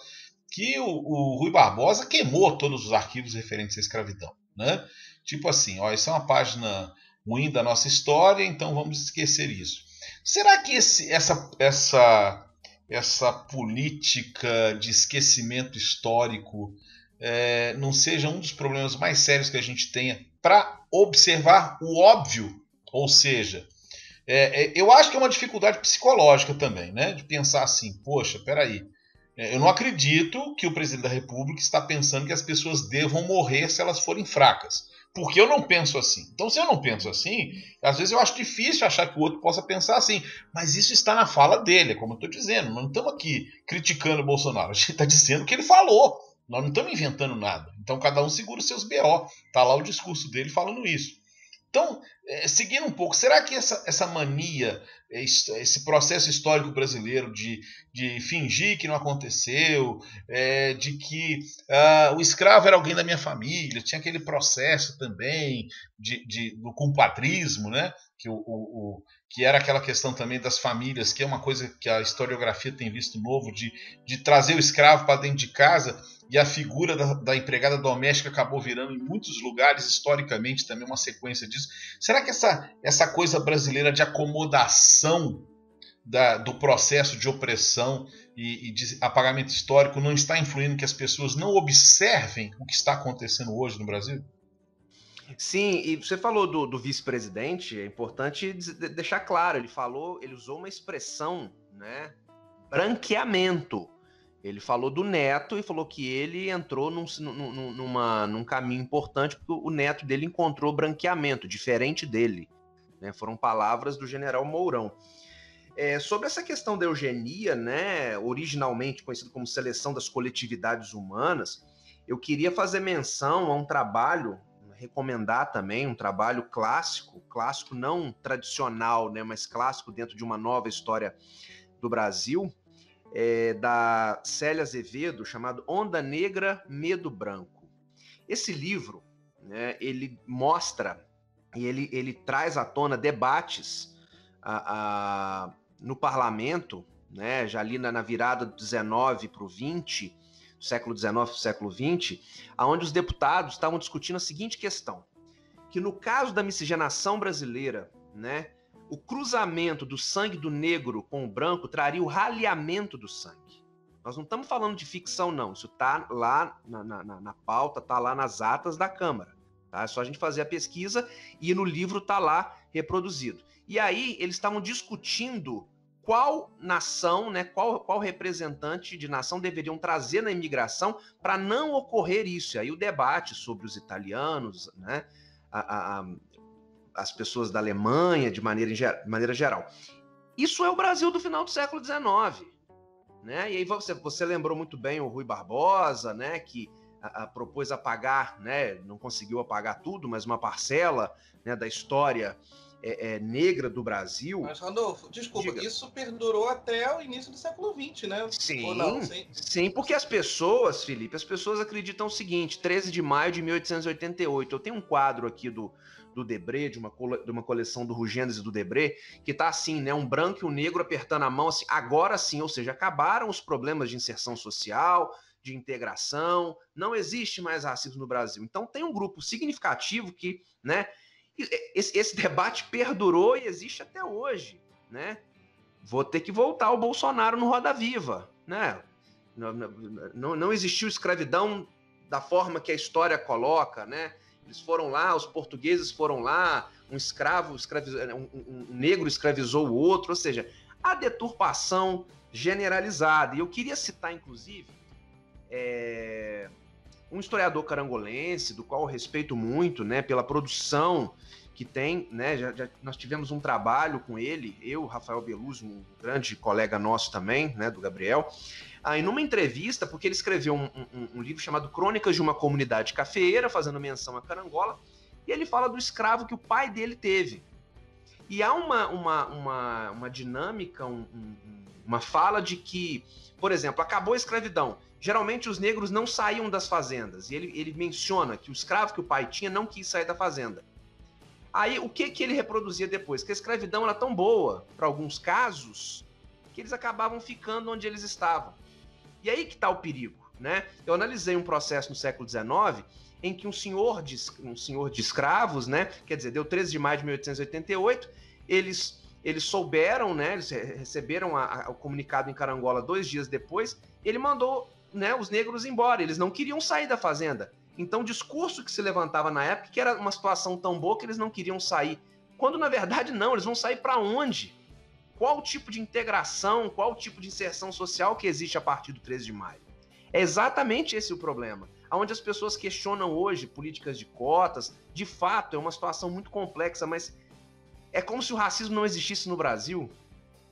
que o, o Rui Barbosa queimou todos os arquivos referentes à escravidão. Né? Tipo assim, ó, isso é uma página ruim da nossa história, então vamos esquecer isso. Será que esse, essa, essa, essa política de esquecimento histórico é, não seja um dos problemas mais sérios que a gente tenha para observar o óbvio, ou seja, é, é, eu acho que é uma dificuldade psicológica também, né? De pensar assim, poxa, peraí, é, eu não acredito que o presidente da República está pensando que as pessoas devam morrer se elas forem fracas. Porque eu não penso assim. Então, se eu não penso assim, às vezes eu acho difícil achar que o outro possa pensar assim. Mas isso está na fala dele, como eu estou dizendo. Não estamos aqui criticando o Bolsonaro. A gente está dizendo o que ele falou. Nós não estamos inventando nada. Então, cada um segura os seus BO. Está lá o discurso dele falando isso. Então, é, seguindo um pouco, será que essa, essa mania, esse processo histórico brasileiro de, de fingir que não aconteceu, é, de que uh, o escravo era alguém da minha família, tinha aquele processo também de, de, do compadrismo, né? que, o, o, o, que era aquela questão também das famílias, que é uma coisa que a historiografia tem visto novo, de, de trazer o escravo para dentro de casa e a figura da, da, empregada doméstica acabou virando em muitos lugares historicamente também uma sequência disso. Será que essa, essa coisa brasileira de acomodação da, do processo de opressão e, e, de apagamento histórico não está influindo que as pessoas não observem o que está acontecendo hoje no Brasil? Sim, e você falou do, do vice-presidente, é importante deixar claro, ele falou, ele usou uma expressão, né, branqueamento. Ele falou do neto e falou que ele entrou num, num, numa, num caminho importante porque o neto dele encontrou branqueamento, diferente dele. Né? Foram palavras do general Mourão. É, sobre essa questão da eugenia, né, originalmente conhecido como seleção das coletividades humanas, eu queria fazer menção a um trabalho, recomendar também, um trabalho clássico, clássico não tradicional, né, mas clássico dentro de uma nova história do Brasil, é, da Célia Azevedo, chamado Onda Negra, Medo Branco. Esse livro, né, ele mostra e ele, ele traz à tona debates a, a, no parlamento, né, já ali na, na virada do 19 para o 20, século 19 para o século 20, onde os deputados estavam discutindo a seguinte questão, que no caso da miscigenação brasileira, né, o cruzamento do sangue do negro com o branco traria o raleamento do sangue. Nós não estamos falando de ficção, não. Isso está lá na, na, na pauta, está lá nas atas da Câmara. Tá? É só a gente fazer a pesquisa e no livro está lá reproduzido. E aí eles estavam discutindo qual nação, né, qual, qual representante de nação deveriam trazer na imigração para não ocorrer isso. E aí o debate sobre os italianos, né, a, a, as pessoas da Alemanha de maneira, de maneira geral. Isso é o Brasil do final do século XIX. Né? E aí você, você lembrou muito bem o Rui Barbosa, né, que a, a, propôs apagar, né, não conseguiu apagar tudo, mas uma parcela né, da história é, é, negra do Brasil. Mas, Randolfo, desculpa, Diga. isso perdurou até o início do século XX, né? Sim, não, sim, sim, porque as pessoas, Felipe, as pessoas acreditam o seguinte: 13 de maio de 1888. Eu tenho um quadro aqui do, do Debré, de uma, de uma coleção do Rugendes e do Debré, que tá assim, né? Um branco e um negro apertando a mão, assim, agora sim, ou seja, acabaram os problemas de inserção social, de integração, não existe mais racismo no Brasil. Então tem um grupo significativo que, né? Esse, esse debate perdurou e existe até hoje, né? Vou ter que voltar o Bolsonaro no Roda Viva, né? Não, não, não existiu escravidão da forma que a história coloca, né? Eles foram lá, os portugueses foram lá, um escravo, escravizou, um, um, negro escravizou o outro, ou seja, a deturpação generalizada. E eu queria citar, inclusive, é, um historiador carangolense, do qual eu respeito muito, né, pela produção que tem, né, já, já, nós tivemos um trabalho com ele, eu, Rafael Beluz, um grande colega nosso também, né, do Gabriel, Aí, numa entrevista, porque ele escreveu um, um, um, livro chamado Crônicas de uma Comunidade Cafeeira, fazendo menção a Carangola, e ele fala do escravo que o pai dele teve. E há uma, uma, uma, uma dinâmica, um, uma fala de que, por exemplo, acabou a escravidão. Geralmente os negros não saíam das fazendas. E ele, ele menciona que o escravo que o pai tinha não quis sair da fazenda. Aí o que, que ele reproduzia depois? Que a escravidão era tão boa, para alguns casos, que eles acabavam ficando onde eles estavam. E aí que está o perigo, né? Eu analisei um processo no século XIX em que um senhor de, um senhor de escravos, né? Quer dizer, deu 13 de maio de 1888, eles eles souberam, né? Eles receberam a, a, o comunicado em Carangola dois dias depois. Ele mandou né, os negros embora, eles não queriam sair da fazenda. Então, o discurso que se levantava na época que era uma situação tão boa que eles não queriam sair. Quando na verdade não, eles vão sair para onde? Qual o tipo de integração, qual o tipo de inserção social que existe a partir do 13 de maio? É exatamente esse o problema. Onde as pessoas questionam hoje políticas de cotas, de fato é uma situação muito complexa, mas é como se o racismo não existisse no Brasil.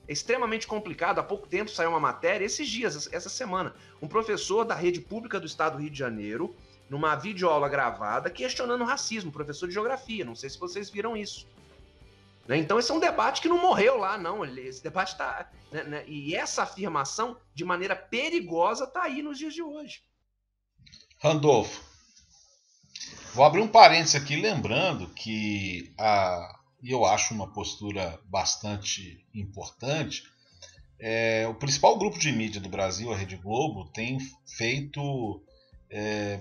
É extremamente complicado. Há pouco tempo saiu uma matéria, esses dias, essa semana, um professor da rede pública do estado do Rio de Janeiro, numa videoaula gravada, questionando o racismo, professor de geografia. Não sei se vocês viram isso. Né? Então, esse é um debate que não morreu lá, não. Esse debate está. Né, né? E essa afirmação, de maneira perigosa, está aí nos dias de hoje. Randolfo, vou abrir um parênteses aqui, lembrando que a, eu acho uma postura bastante importante. É, o principal grupo de mídia do Brasil, a Rede Globo, tem feito é,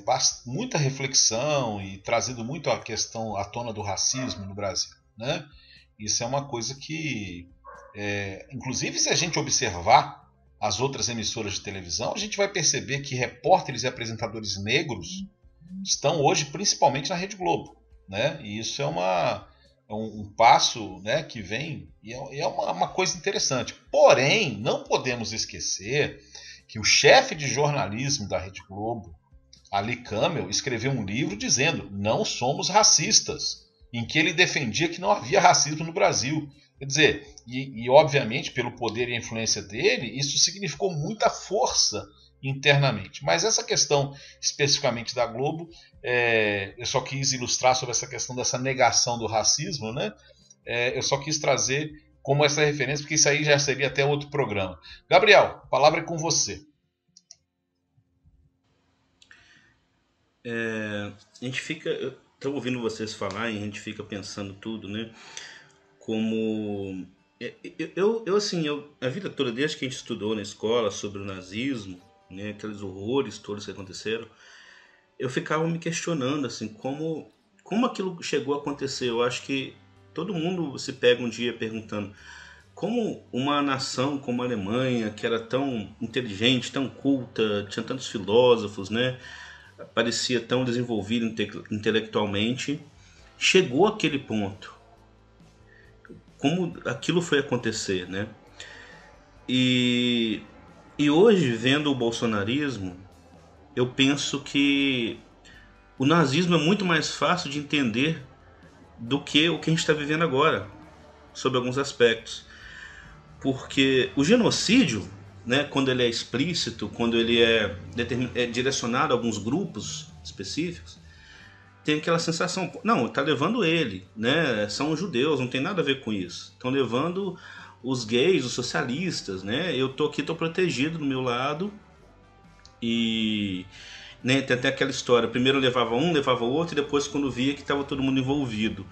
muita reflexão e trazido muito a questão à tona do racismo no Brasil. Né? Isso é uma coisa que, é, inclusive, se a gente observar as outras emissoras de televisão, a gente vai perceber que repórteres e apresentadores negros estão hoje principalmente na Rede Globo. Né? E isso é, uma, é um, um passo né, que vem e é, é uma, uma coisa interessante. Porém, não podemos esquecer que o chefe de jornalismo da Rede Globo, Ali Camel, escreveu um livro dizendo: Não somos racistas, em que ele defendia que não havia racismo no Brasil. Quer dizer, e, e, obviamente, pelo poder e influência dele, isso significou muita força internamente. Mas essa questão especificamente da Globo, é, eu só quis ilustrar sobre essa questão dessa negação do racismo, né? É, eu só quis trazer como essa referência, porque isso aí já seria até outro programa. Gabriel, a palavra é com você. É, a gente fica, estou ouvindo vocês falar e a gente fica pensando tudo, né? Como é, eu, eu assim, eu, a vida toda desde que a gente estudou na escola sobre o nazismo, né, aqueles horrores todos que aconteceram, eu ficava me questionando assim, como como aquilo chegou a acontecer. Eu acho que todo mundo se pega um dia perguntando como uma nação como a Alemanha, que era tão inteligente, tão culta, tinha tantos filósofos, né? Parecia tão desenvolvido inte intelectualmente, chegou àquele ponto. Como aquilo foi acontecer, né? E, e hoje, vendo o bolsonarismo, eu penso que o nazismo é muito mais fácil de entender do que o que a gente está vivendo agora, sobre alguns aspectos. Porque o genocídio né, quando ele é explícito, quando ele é, é direcionado a alguns grupos específicos, tem aquela sensação, não, está levando ele, né? São judeus, não tem nada a ver com isso. Estão levando os gays, os socialistas, né? Eu tô aqui, tô protegido do meu lado e né, tem até aquela história, primeiro levava um, levava outro e depois quando via que estava todo mundo envolvido.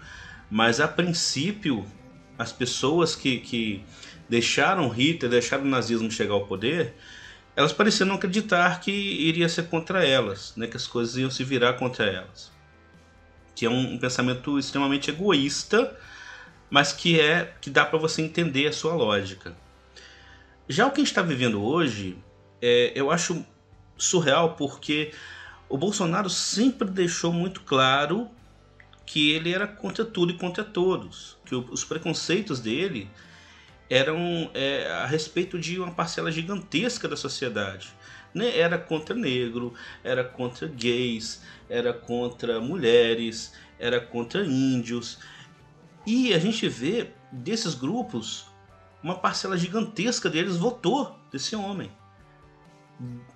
Mas a princípio, as pessoas que, que deixaram Hitler, deixaram o nazismo chegar ao poder, elas pareciam não acreditar que iria ser contra elas, né, que as coisas iam se virar contra elas. Que é um, um pensamento extremamente egoísta, mas que é que dá para você entender a sua lógica. Já o que a gente está vivendo hoje, é, eu acho surreal porque o Bolsonaro sempre deixou muito claro que ele era contra tudo e contra todos, que os preconceitos dele eram é, a respeito de uma parcela gigantesca da sociedade. Né? Era contra negro, era contra gays, era contra mulheres, era contra índios. E a gente vê desses grupos, uma parcela gigantesca deles votou desse homem.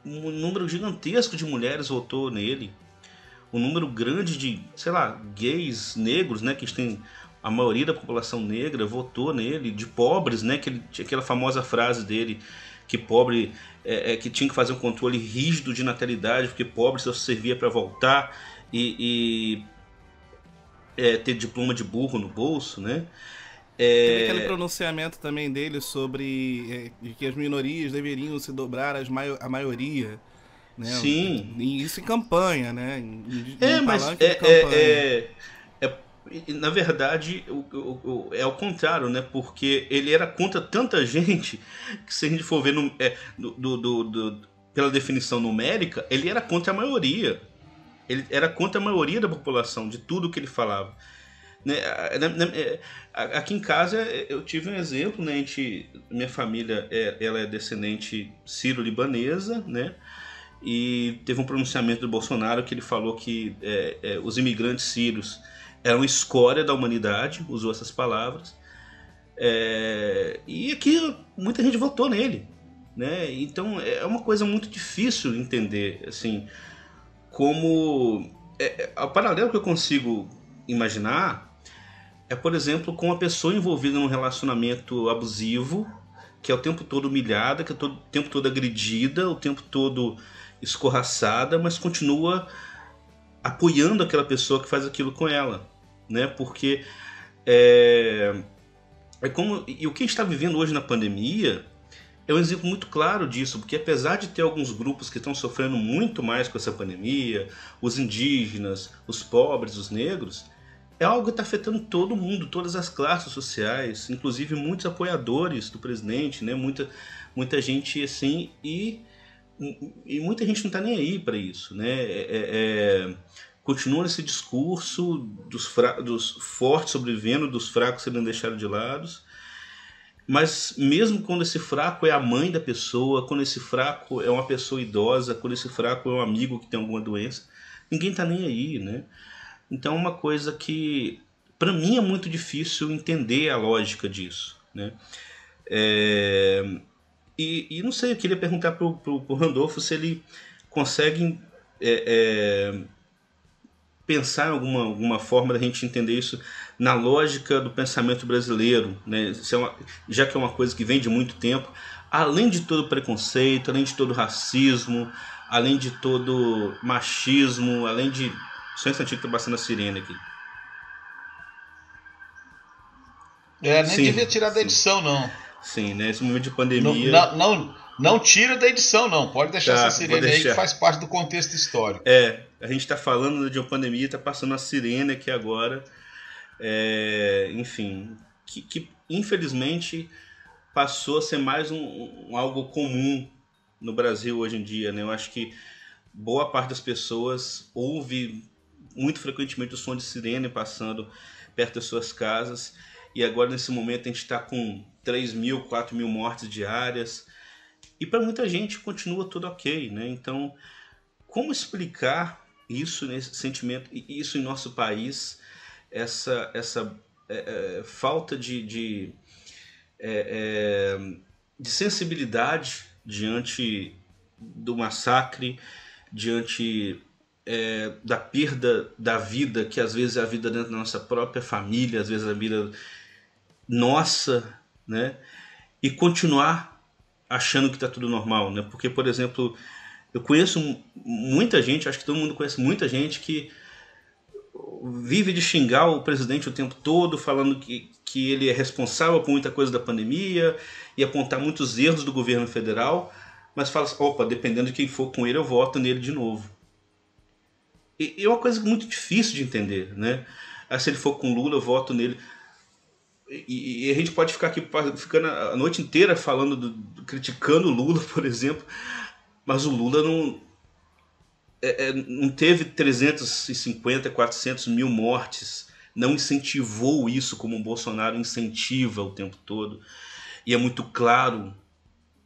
Um número gigantesco de mulheres votou nele. Um número grande de, sei lá, gays, negros, né, que tem a maioria da população negra votou nele, de pobres, né? Que ele, aquela famosa frase dele que pobre é, é, que tinha que fazer um controle rígido de natalidade, porque pobre só servia para voltar e, e é, ter diploma de burro no bolso, né? É... Teve aquele pronunciamento também dele sobre é, que as minorias deveriam se dobrar às mai a maioria. Né? Sim. E isso em campanha, né? Em, é, mas é, é, na verdade, o, o, o, é o contrário, né? Porque ele era contra tanta gente que se a gente for ver no, é, do, do, do, pela definição numérica, ele era contra a maioria. Ele era contra a maioria da população, de tudo que ele falava. Né? É, aqui em casa eu tive um exemplo, né? A gente, minha família é, ela é descendente sírio-libanesa, né? E teve um pronunciamento do Bolsonaro que ele falou que é, é, os imigrantes sírios eram escória da humanidade, usou essas palavras. É, e aqui muita gente votou nele, né? Então é uma coisa muito difícil entender, assim, como é, é, o paralelo que eu consigo imaginar é, por exemplo, com uma pessoa envolvida num relacionamento abusivo, que é o tempo todo humilhada, que é o tempo todo agredida, o tempo todo escorraçada, mas continua apoiando aquela pessoa que faz aquilo com ela, né? Porque é, é como e o que a gente está vivendo hoje na pandemia é um exemplo muito claro disso, porque apesar de ter alguns grupos que estão sofrendo muito mais com essa pandemia, os indígenas, os pobres, os negros, é algo que está afetando todo mundo, todas as classes sociais, inclusive muitos apoiadores do presidente, né? Muita, muita gente assim e, e muita gente não está nem aí para isso, né? É, é, é, continua nesse discurso dos, dos fortes sobrevivendo, dos fracos sendo deixados de lado. Mas mesmo quando esse fraco é a mãe da pessoa, quando esse fraco é uma pessoa idosa, quando esse fraco é um amigo que tem alguma doença, ninguém está nem aí, né? Então é uma coisa que para mim é muito difícil entender a lógica disso, né? É, e, e, não sei, eu queria perguntar para o Randolfo se ele consegue é, é, pensar em alguma, alguma forma da gente entender isso na lógica do pensamento brasileiro, né? É uma, já que é uma coisa que vem de muito tempo, além de todo preconceito, além de todo racismo, além de todo machismo, além de só um instantinho que tá passando a sirene aqui. É, nem sim, devia tirar da edição, não. Sim, né? Esse momento de pandemia. Não, não, não, tira da edição, não. Pode deixar tá, essa sirene aí que faz parte do contexto histórico. É, a gente está falando de uma pandemia, tá passando a sirene aqui agora. É, enfim, que, que, infelizmente passou a ser mais um, um, algo comum no Brasil hoje em dia, né? Eu acho que boa parte das pessoas ouve muito frequentemente o som de sirene passando perto das suas casas. E agora, nesse momento, a gente está com 3 mil, 4 mil mortes diárias. E para muita gente continua tudo ok, né? Então, como explicar isso, nesse sentimento, isso em nosso país, essa, essa é, é, falta de, de, é, é de sensibilidade diante do massacre, diante é, da perda da vida, que às vezes é a vida dentro da nossa própria família, às vezes é a vida nossa, né? E continuar achando que está tudo normal, né? Porque, por exemplo, eu conheço muita gente, acho que todo mundo conhece muita gente que vive de xingar o presidente o tempo todo, falando que, que ele é responsável por muita coisa da pandemia e apontar muitos erros do governo federal, mas fala assim, opa, dependendo de quem for com ele, eu voto nele de novo. E, é uma coisa muito difícil de entender, né? Aí, se ele for com Lula, eu voto nele. E, e, a gente pode ficar aqui ficando a noite inteira falando, do, criticando o Lula, por exemplo, mas o Lula não, é, é, não teve 350, 400 mil mortes, não incentivou isso como o Bolsonaro incentiva o tempo todo. E é muito claro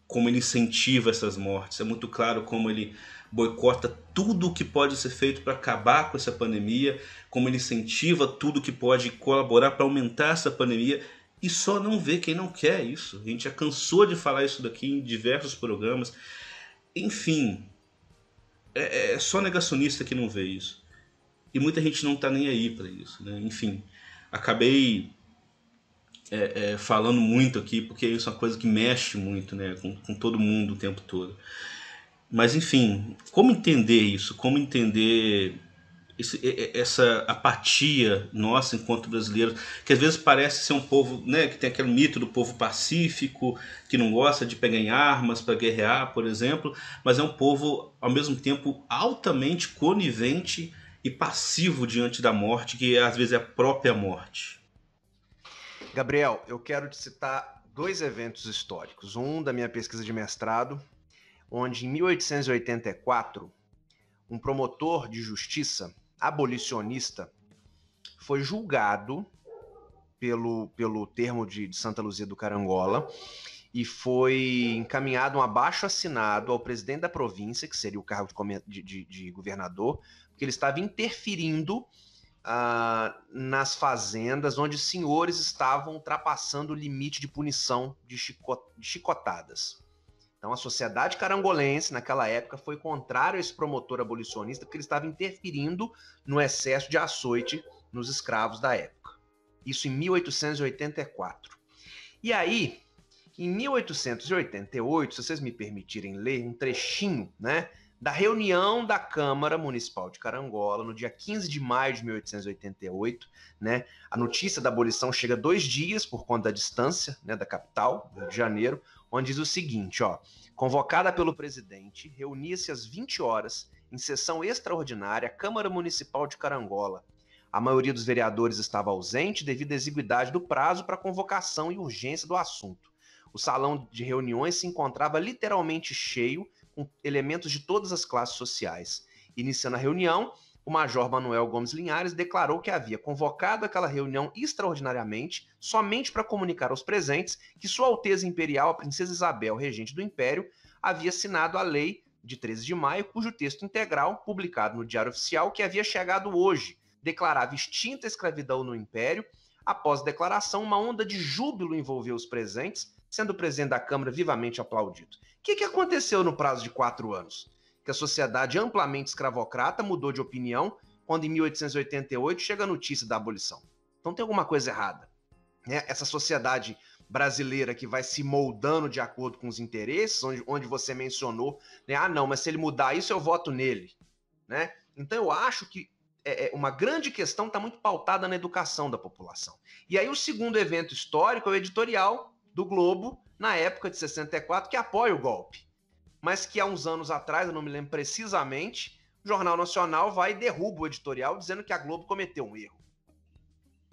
como ele incentiva essas mortes, é muito claro como ele boicota tudo o que pode ser feito para acabar com essa pandemia, como ele incentiva tudo que pode colaborar para aumentar essa pandemia e só não vê quem não quer isso. A gente já cansou de falar isso daqui em diversos programas. Enfim, é, é só negacionista que não vê isso. E muita gente não está nem aí para isso. Né? Enfim, acabei é, é, falando muito aqui porque isso é uma coisa que mexe muito né? com, com todo mundo o tempo todo. Mas enfim, como entender isso? Como entender esse, essa apatia nossa enquanto brasileiros, que às vezes parece ser um povo, né, que tem aquele mito do povo pacífico, que não gosta de pegar em armas para guerrear, por exemplo, mas é um povo ao mesmo tempo altamente conivente e passivo diante da morte, que às vezes é a própria morte. Gabriel, eu quero te citar dois eventos históricos. Um da minha pesquisa de mestrado, onde em 1884 um promotor de justiça abolicionista foi julgado pelo, pelo termo de, de Santa Luzia do Carangola e foi encaminhado um abaixo assinado ao presidente da província, que seria o cargo de, de, de governador, porque ele estava interferindo ah, nas fazendas onde senhores estavam ultrapassando o limite de punição de, chico, de chicotadas. Então, a sociedade carangolense, naquela época, foi contrário a esse promotor abolicionista, porque ele estava interferindo no excesso de açoite nos escravos da época. Isso em 1884. E aí, em 1888, se vocês me permitirem ler um trechinho, né, da reunião da Câmara Municipal de Carangola, no dia 15 de maio de 1888, né, a notícia da abolição chega dois dias por conta da distância, né, da capital, Rio de Janeiro, onde diz o seguinte, ó, convocada pelo presidente, reunia-se às 20 horas, em sessão extraordinária, a Câmara Municipal de Carangola. A maioria dos vereadores estava ausente devido à exiguidade do prazo para convocação e urgência do assunto. O salão de reuniões se encontrava literalmente cheio, com elementos de todas as classes sociais. Iniciando a reunião, o Major Manuel Gomes Linhares declarou que havia convocado aquela reunião extraordinariamente somente para comunicar aos presentes que Sua Alteza Imperial, a Princesa Isabel, regente do Império, havia assinado a lei de 13 de maio, cujo texto integral, publicado no Diário Oficial, que havia chegado hoje, declarava extinta a escravidão no Império. Após a declaração, uma onda de júbilo envolveu os presentes, sendo o presidente da Câmara vivamente aplaudido. O que, que aconteceu no prazo de quatro anos? Que a sociedade amplamente escravocrata mudou de opinião quando, em 1888, chega a notícia da abolição. Então tem alguma coisa errada. Né? Essa sociedade brasileira que vai se moldando de acordo com os interesses, onde, onde você mencionou, né? ah, não, mas se ele mudar isso, eu voto nele. Né? Então eu acho que é, é uma grande questão está muito pautada na educação da população. E aí o segundo evento histórico é o editorial do Globo, na época de 64, que apoia o golpe mas que há uns anos atrás, eu não me lembro precisamente, o Jornal Nacional vai e derruba o editorial dizendo que a Globo cometeu um erro.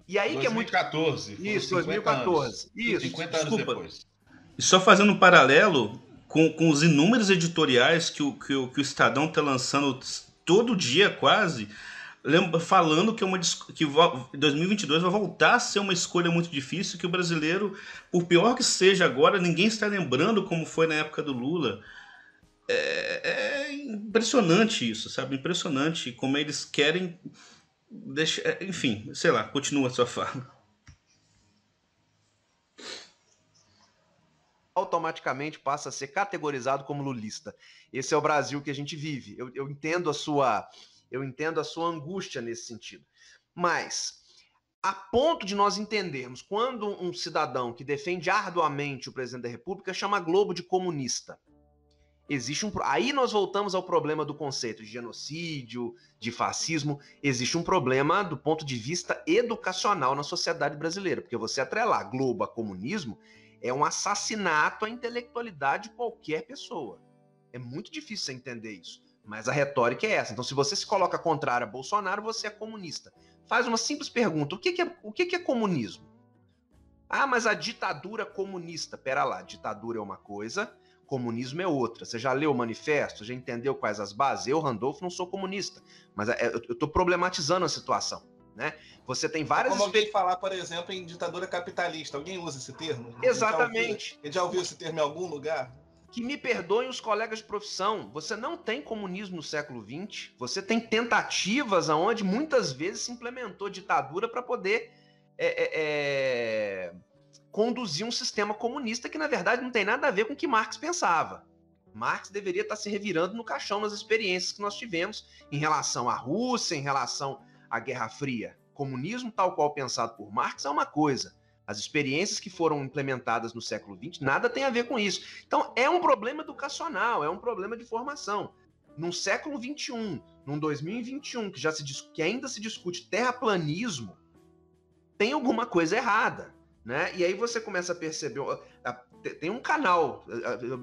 E aí 2014, que é muito. Isso, 2014. Anos, isso. 50 anos Desculpa. depois. E só fazendo um paralelo com, com os inúmeros editoriais que o, que o, que o Estadão está lançando todo dia quase, falando que, é uma, que 2022 vai voltar a ser uma escolha muito difícil, que o brasileiro, por pior que seja agora, ninguém está lembrando como foi na época do Lula é, é, impressionante isso, sabe? Impressionante como eles querem. É, enfim, sei lá, continua a sua fala. automaticamente passa a ser categorizado como lulista. Esse é o Brasil que a gente vive. Eu, eu, entendo a sua eu entendo a sua angústia nesse sentido. Mas a ponto de nós entendermos quando um cidadão que defende arduamente o presidente da República chama Globo de comunista existe um. Aí nós voltamos ao problema do conceito de genocídio, de fascismo. Existe um problema do ponto de vista educacional na sociedade brasileira, porque você atrelar Globo a comunismo é um assassinato à intelectualidade de qualquer pessoa. É muito difícil você entender isso. Mas a retórica é essa. Então, se você se coloca contrário a Bolsonaro, você é comunista. Faz uma simples pergunta: o que, que é, o que, que é comunismo? Ah, mas a ditadura comunista. Pera lá, ditadura é uma coisa, comunismo é outra. Você já leu o manifesto? Já entendeu quais as bases? Eu, Randolph, não sou comunista, mas é, eu estou problematizando a situação. Né? Você tem várias. Como alguém falar, por exemplo, em ditadura capitalista. Alguém usa esse termo? Exatamente. Ele já ouviu, esse termo em algum lugar? Que me perdoem os colegas de profissão. Você não tem comunismo no século XX. Você tem tentativas aonde muitas vezes se implementou ditadura para poder é, é, é conduzir um sistema comunista que, na verdade, não tem nada a ver com o que Marx pensava. Marx deveria estar se revirando no caixão nas experiências que nós tivemos em relação à Rússia, em relação à Guerra Fria. Comunismo, tal qual pensado por Marx, é uma coisa. As experiências que foram implementadas no século XX nada tem a ver com isso. Então, é um problema educacional, é um problema de formação. Num século XXI, num 2021, que, já se, que ainda se discute terraplanismo, tem alguma coisa errada né? E aí você começa a perceber. Tem um canal,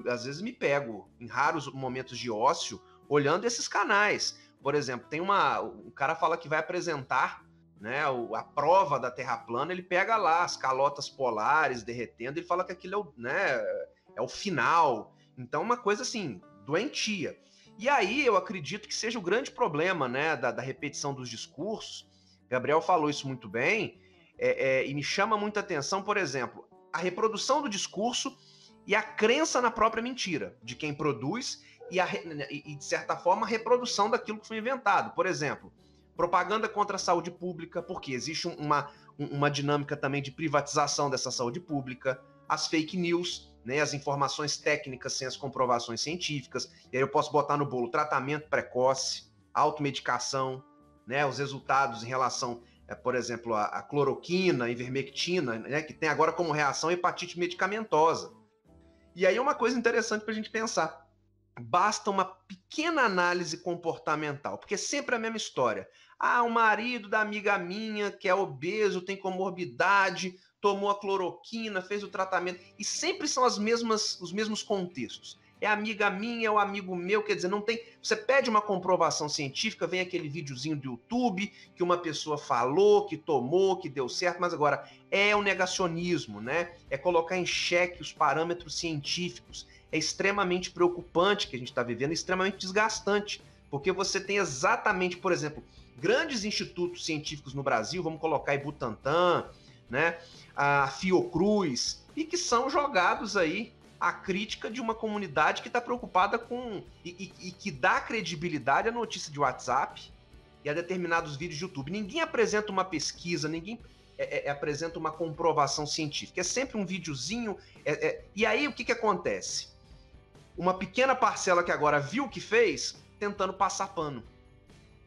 às vezes me pego em raros momentos de ócio olhando esses canais. Por exemplo, tem uma. O cara fala que vai apresentar né, a prova da Terra plana, ele pega lá as calotas polares derretendo, ele fala que aquilo é o, né, é o final. Então, uma coisa assim, doentia. E aí eu acredito que seja o grande problema né, da, da repetição dos discursos. Gabriel falou isso muito bem, é, é, e me chama muita atenção, por exemplo, a reprodução do discurso e a crença na própria mentira de quem produz e, a, e, de certa forma, a reprodução daquilo que foi inventado. Por exemplo, propaganda contra a saúde pública, porque existe uma, uma dinâmica também de privatização dessa saúde pública, as fake news, né, as informações técnicas sem as comprovações científicas, e aí eu posso botar no bolo tratamento precoce, automedicação, né, os resultados em relação, é, por exemplo, a, a cloroquina, ivermectina, né, que tem agora como reação hepatite medicamentosa. E aí uma coisa interessante para a gente pensar basta uma pequena análise comportamental, porque é sempre a mesma história. Ah, o marido da amiga minha que é obeso, tem comorbidade, tomou a cloroquina, fez o tratamento, e sempre são as mesmas, os mesmos contextos. É amiga minha, é o amigo meu, quer dizer, não tem. Você pede uma comprovação científica, vem aquele videozinho do YouTube que uma pessoa falou, que tomou, que deu certo, mas agora é o negacionismo, né? É colocar em xeque os parâmetros científicos é extremamente preocupante que a gente está vivendo, extremamente desgastante, porque você tem exatamente, por exemplo, grandes institutos científicos no Brasil, vamos colocar aí Butantan, né, a Fiocruz, e que são jogados aí à crítica de uma comunidade que está preocupada com e, e, e, que dá credibilidade à notícia de WhatsApp e a determinados vídeos de YouTube. Ninguém apresenta uma pesquisa, ninguém é, é, é apresenta uma comprovação científica. É sempre um videozinho. É, é, e aí o que, que acontece? uma pequena parcela que agora viu o que fez, tentando passar pano.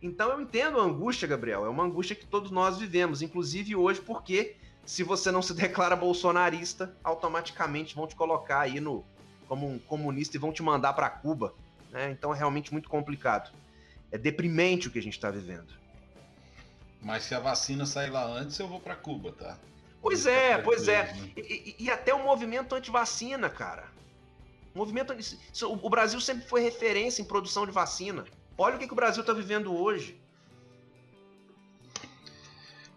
Então eu entendo a angústia, Gabriel. É uma angústia que todos nós vivemos, inclusive hoje, porque se você não se declara bolsonarista, automaticamente vão te colocar aí no como um comunista e vão te mandar para Cuba. Né? Então é realmente muito complicado. É deprimente o que a gente está vivendo. Mas se a vacina sair lá antes, eu vou para Cuba, tá? Pois é, pois é. E, e, e até o movimento anti-vacina, cara. O movimento. O Brasil sempre foi referência em produção de vacina. Olha o que, que o Brasil está vivendo hoje.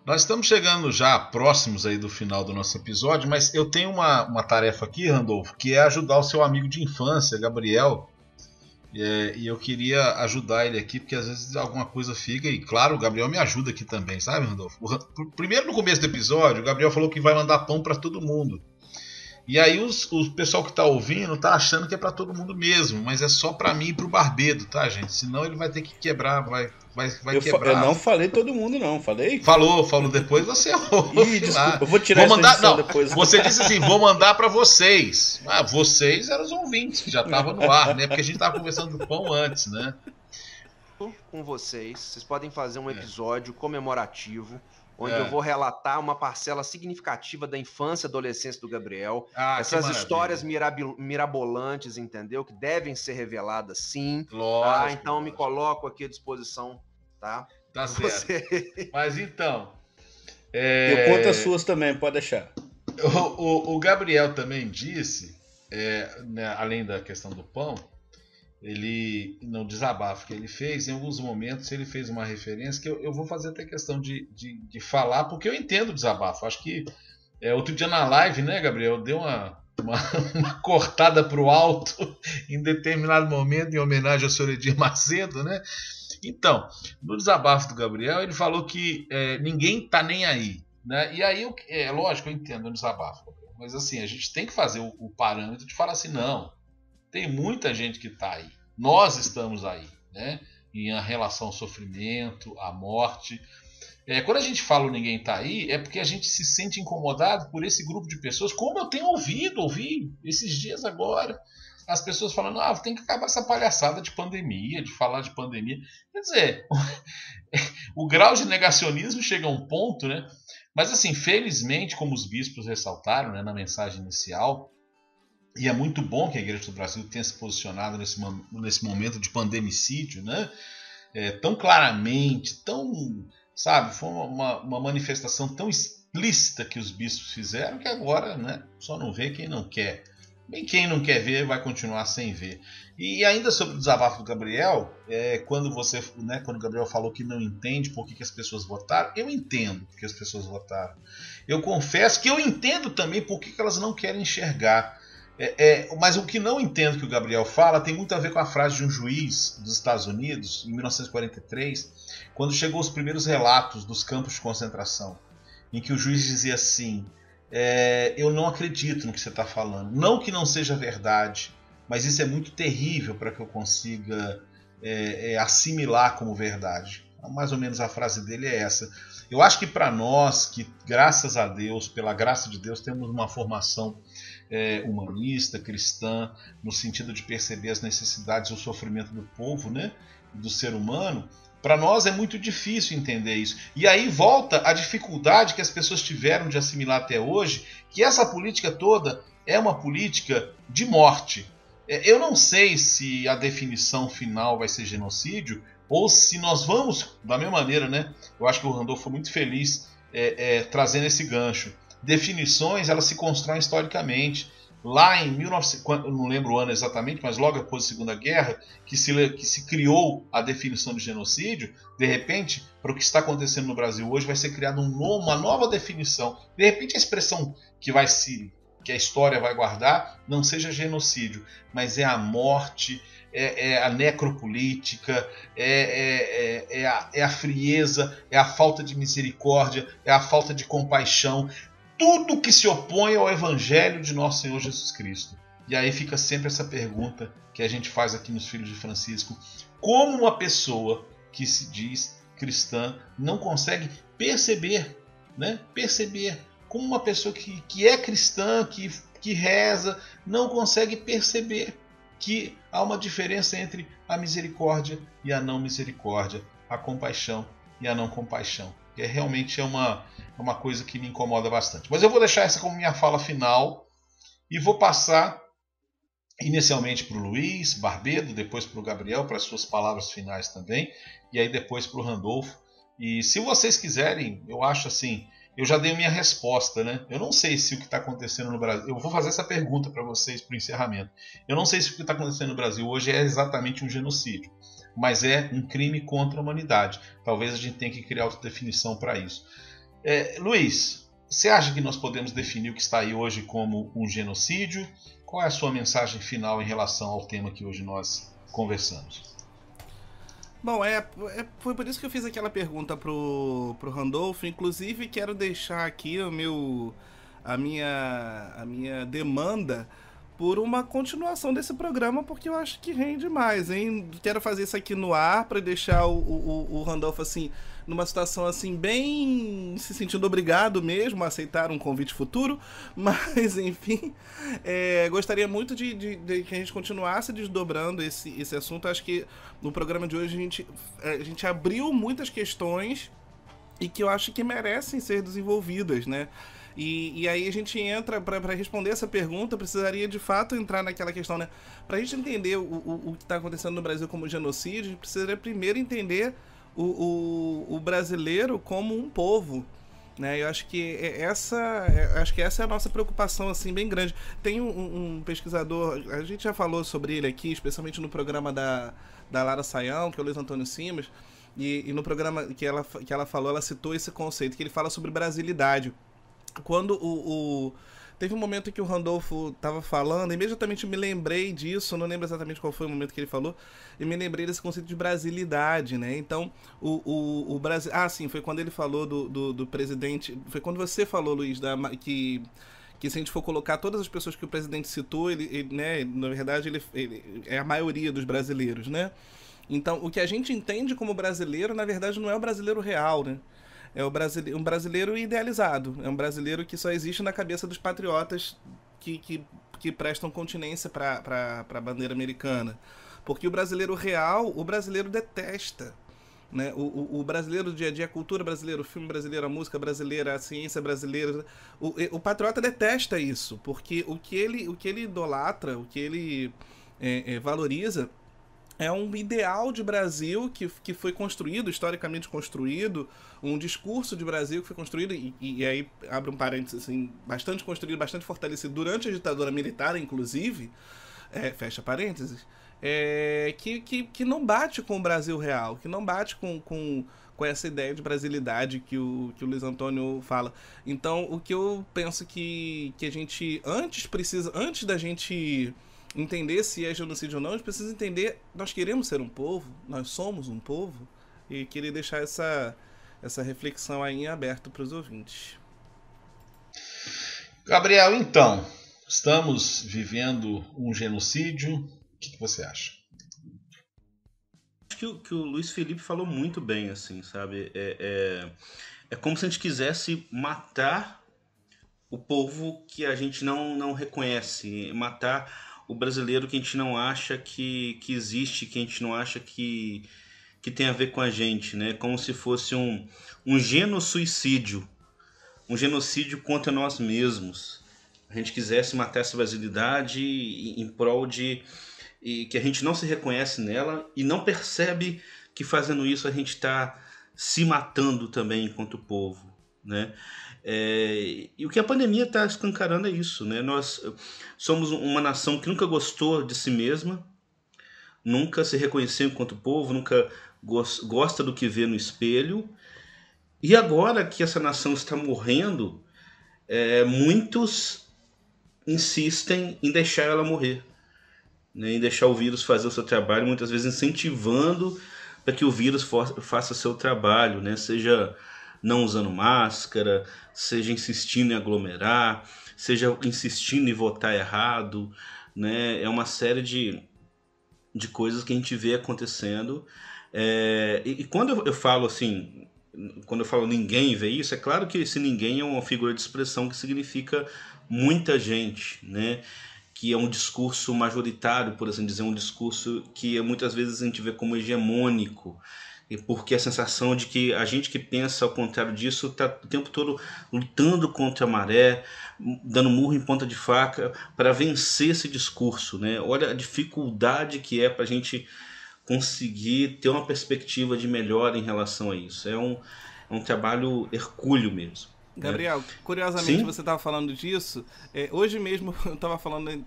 Nós estamos chegando já próximos aí do final do nosso episódio, mas eu tenho uma, uma tarefa aqui, Randolfo, que é ajudar o seu amigo de infância, Gabriel. É, e eu queria ajudar ele aqui, porque às vezes alguma coisa fica, e claro, o Gabriel me ajuda aqui também, sabe, Randolfo? Primeiro, no começo do episódio, o Gabriel falou que vai mandar pão para todo mundo. E aí os, o pessoal que tá ouvindo tá achando que é para todo mundo mesmo, mas é só para mim e pro Barbedo, tá, gente? Senão ele vai ter que quebrar, vai, vai, vai eu quebrar. Eu não falei todo mundo, não, falei? Falou, falou depois, você ouve Ih, desculpa, eu vou tirar vou mandar, não, depois. Você disse assim, vou mandar para vocês. Ah, vocês eram os ouvintes que já estavam no ar, né? Porque a gente tava conversando do pão antes, né? Com vocês, vocês podem fazer um é. episódio comemorativo onde é. eu vou relatar uma parcela significativa da infância e adolescência do Gabriel. Ah, Essas histórias mirabolantes, entendeu? Que devem ser reveladas sim. Tá? Lógico, tá? Então lógico. me coloco aqui à disposição, tá? Tá certo. Você... Mas então. É... Eu conto as suas também, pode deixar. O, o, o Gabriel também disse, é, né, além da questão do pão, ele no desabafo que ele fez, em alguns momentos ele fez uma referência que eu, eu vou fazer até questão de, de, de, falar, porque eu entendo o desabafo. Acho que é, outro dia na live, né, Gabriel, deu uma, uma, uma cortada para o alto em determinado momento, em homenagem ao senhor Edir Macedo, né? Então, no desabafo do Gabriel, ele falou que é, ninguém tá nem aí. Né? E aí, é lógico, eu entendo o desabafo, mas assim, a gente tem que fazer o, o parâmetro de falar assim, não, tem muita gente que está aí. Nós estamos aí, né? Em relação ao sofrimento, à morte. É, quando a gente fala ninguém está aí, é porque a gente se sente incomodado por esse grupo de pessoas, como eu tenho ouvido, ouvi esses dias agora. As pessoas falando, ah, tem que acabar essa palhaçada de pandemia, de falar de pandemia. Quer dizer, o grau de negacionismo chega a um ponto, né? Mas assim, felizmente, como os bispos ressaltaram né, na mensagem inicial, e é muito bom que a Igreja do Brasil tenha se posicionado nesse, nesse momento de pandemicídio, né? É, tão claramente, tão, sabe, foi uma, uma, manifestação tão explícita que os bispos fizeram que agora, né, só não vê quem não quer. Bem, quem não quer ver vai continuar sem ver. E ainda sobre o desabafo do Gabriel, é, quando você, né, quando o Gabriel falou que não entende por que, que as pessoas votaram, eu entendo porque as pessoas votaram. Eu confesso que eu entendo também por que, que elas não querem enxergar. É, é, mas o que não entendo que o Gabriel fala tem muito a ver com a frase de um juiz dos Estados Unidos, em 1943, quando chegou os primeiros relatos dos campos de concentração, em que o juiz dizia assim: é, Eu não acredito no que você está falando. Não que não seja verdade, mas isso é muito terrível para que eu consiga é, é, assimilar como verdade. Mais ou menos a frase dele é essa. Eu acho que para nós, que graças a Deus, pela graça de Deus, temos uma formação é, humanista, cristã, no sentido de perceber as necessidades e o sofrimento do povo, né, do ser humano, para nós é muito difícil entender isso. E aí volta a dificuldade que as pessoas tiveram de assimilar até hoje, que essa política toda é uma política de morte. É, eu não sei se a definição final vai ser genocídio, ou se nós vamos, da mesma maneira, né? Eu acho que o Randolph foi muito feliz é, é, trazendo esse gancho. Definições elas se constroem historicamente. Lá em 1900, não lembro o ano exatamente, mas logo após a Segunda Guerra, que se, que se criou a definição de genocídio, de repente, para o que está acontecendo no Brasil hoje, vai ser criada um uma nova definição. De repente, a expressão que vai se que a história vai guardar não seja genocídio, mas é a morte, é, é a necropolítica, é, é, é, é, a, é a frieza, é a falta de misericórdia, é a falta de compaixão, tudo que se opõe ao Evangelho de nosso Senhor Jesus Cristo. E aí fica sempre essa pergunta que a gente faz aqui nos Filhos de Francisco: como uma pessoa que se diz cristã não consegue perceber, né? Perceber como uma pessoa que, que é cristã, que, que reza, não consegue perceber que há uma diferença entre a misericórdia e a não misericórdia, a compaixão e a não compaixão. E é realmente é uma, uma coisa que me incomoda bastante. Mas eu vou deixar essa como minha fala final e vou passar inicialmente para o Luiz Barbedo, depois para o Gabriel, para as suas palavras finais também, e aí depois para o Randolfo. E se vocês quiserem, eu acho assim, eu já dei minha resposta, né? Eu não sei se o que está acontecendo no Brasil. Eu vou fazer essa pergunta para vocês para o encerramento. Eu não sei se o que está acontecendo no Brasil hoje é exatamente um genocídio, mas é um crime contra a humanidade. Talvez a gente tenha que criar outra definição para isso. É, Luiz, você acha que nós podemos definir o que está aí hoje como um genocídio? Qual é a sua mensagem final em relação ao tema que hoje nós conversamos? Bom, é, é, foi por isso que eu fiz aquela pergunta pro, pro Randolph. Inclusive, quero deixar aqui o meu, a, minha, a minha demanda por uma continuação desse programa, porque eu acho que rende mais, hein? Quero fazer isso aqui no ar para deixar o, o, o Randolph assim numa situação assim bem se sentindo obrigado mesmo a aceitar um convite futuro, mas enfim, é, gostaria muito de, de, de, que a gente continuasse desdobrando esse, esse assunto. Acho que no programa de hoje a gente, a gente abriu muitas questões e que eu acho que merecem ser desenvolvidas, né? E, e aí a gente entra, para responder essa pergunta, precisaria de fato entrar naquela questão, né? Para a gente entender o, o, o que está acontecendo no Brasil como genocídio, a gente precisaria primeiro entender o, o, o brasileiro como um povo. Né? Eu acho que essa, acho que essa é a nossa preocupação assim bem grande. Tem um, um, pesquisador, a gente já falou sobre ele aqui, especialmente no programa da, da Lara Sayão, que é o Luiz Antônio Simas, e, e no programa que ela, que ela falou, ela citou esse conceito, que ele fala sobre brasilidade. Quando o, o Teve um momento em que o Randolfo estava falando, imediatamente me lembrei disso, não lembro exatamente qual foi o momento que ele falou, e me lembrei desse conceito de brasilidade, né? Então, o, o, o Brasil. Ah, sim, foi quando ele falou do, do, do, presidente. Foi quando você falou, Luiz, da, que que se a gente for colocar todas as pessoas que o presidente citou, ele, ele né, na verdade ele, ele, é a maioria dos brasileiros, né? Então, o que a gente entende como brasileiro, na verdade, não é o brasileiro real, né? É o brasileiro, um brasileiro idealizado. É um brasileiro que só existe na cabeça dos patriotas que, que, que prestam continência para a bandeira americana. Porque o brasileiro real, o brasileiro detesta. Né? O, o, o, brasileiro do dia a dia, a cultura brasileira, o filme brasileiro, a música brasileira, a ciência brasileira. O, o patriota detesta isso, porque o que ele, o que ele idolatra, o que ele é, é, valoriza é um ideal de Brasil que, que foi construído, historicamente construído, um discurso de Brasil que foi construído, e, e aí abre um parênteses, assim, bastante construído, bastante fortalecido durante a ditadura militar, inclusive, é, fecha parênteses, é, que, que, que não bate com o Brasil real, que não bate com, com, com essa ideia de brasilidade que o, que o Luiz Antônio fala. Então, o que eu penso que, que a gente antes precisa, antes da gente entender se é genocídio ou não, a gente precisa entender, nós queremos ser um povo, nós somos um povo, e queria deixar essa, essa reflexão aí em aberto para os ouvintes. Gabriel, então, estamos vivendo um genocídio, o que, que você acha? que, que o Luiz Felipe falou muito bem, assim, sabe? É, é, é como se a gente quisesse matar o povo que a gente não, não reconhece, matar o brasileiro que a gente não acha que, que existe, que a gente não acha que, que tem a ver com a gente, né? Como se fosse um, um genocídio, um genocídio contra nós mesmos. A gente quisesse matar essa brasilidade em prol de que a gente não se reconhece nela e não percebe que fazendo isso a gente está se matando também enquanto povo, né? É, e o que a pandemia está escancarando é isso, né? Nós somos uma nação que nunca gostou de si mesma, nunca se reconheceu enquanto povo, nunca gosta do que vê no espelho. E agora que essa nação está morrendo, é, muitos insistem em deixar ela morrer né, em deixar o vírus fazer o seu trabalho, muitas vezes incentivando para que o vírus faça seu trabalho, né, seja não usando máscara, seja insistindo em aglomerar, seja insistindo em votar errado, né, é uma série de, de coisas que a gente vê acontecendo. É, e, e, quando eu, falo assim, quando eu falo ninguém vê isso, é claro que esse ninguém é uma figura de expressão que significa muita gente, né? que é um discurso majoritário, por assim dizer, um discurso que muitas vezes a gente vê como hegemônico, e porque a sensação de que a gente que pensa ao contrário disso está o tempo todo lutando contra a maré, dando murro em ponta de faca para vencer esse discurso, né? Olha a dificuldade que é para a gente conseguir ter uma perspectiva de melhora em relação a isso. É um, é um trabalho hercúleo mesmo. Gabriel, é. curiosamente Sim? você estava falando disso. É, hoje mesmo eu estava falando,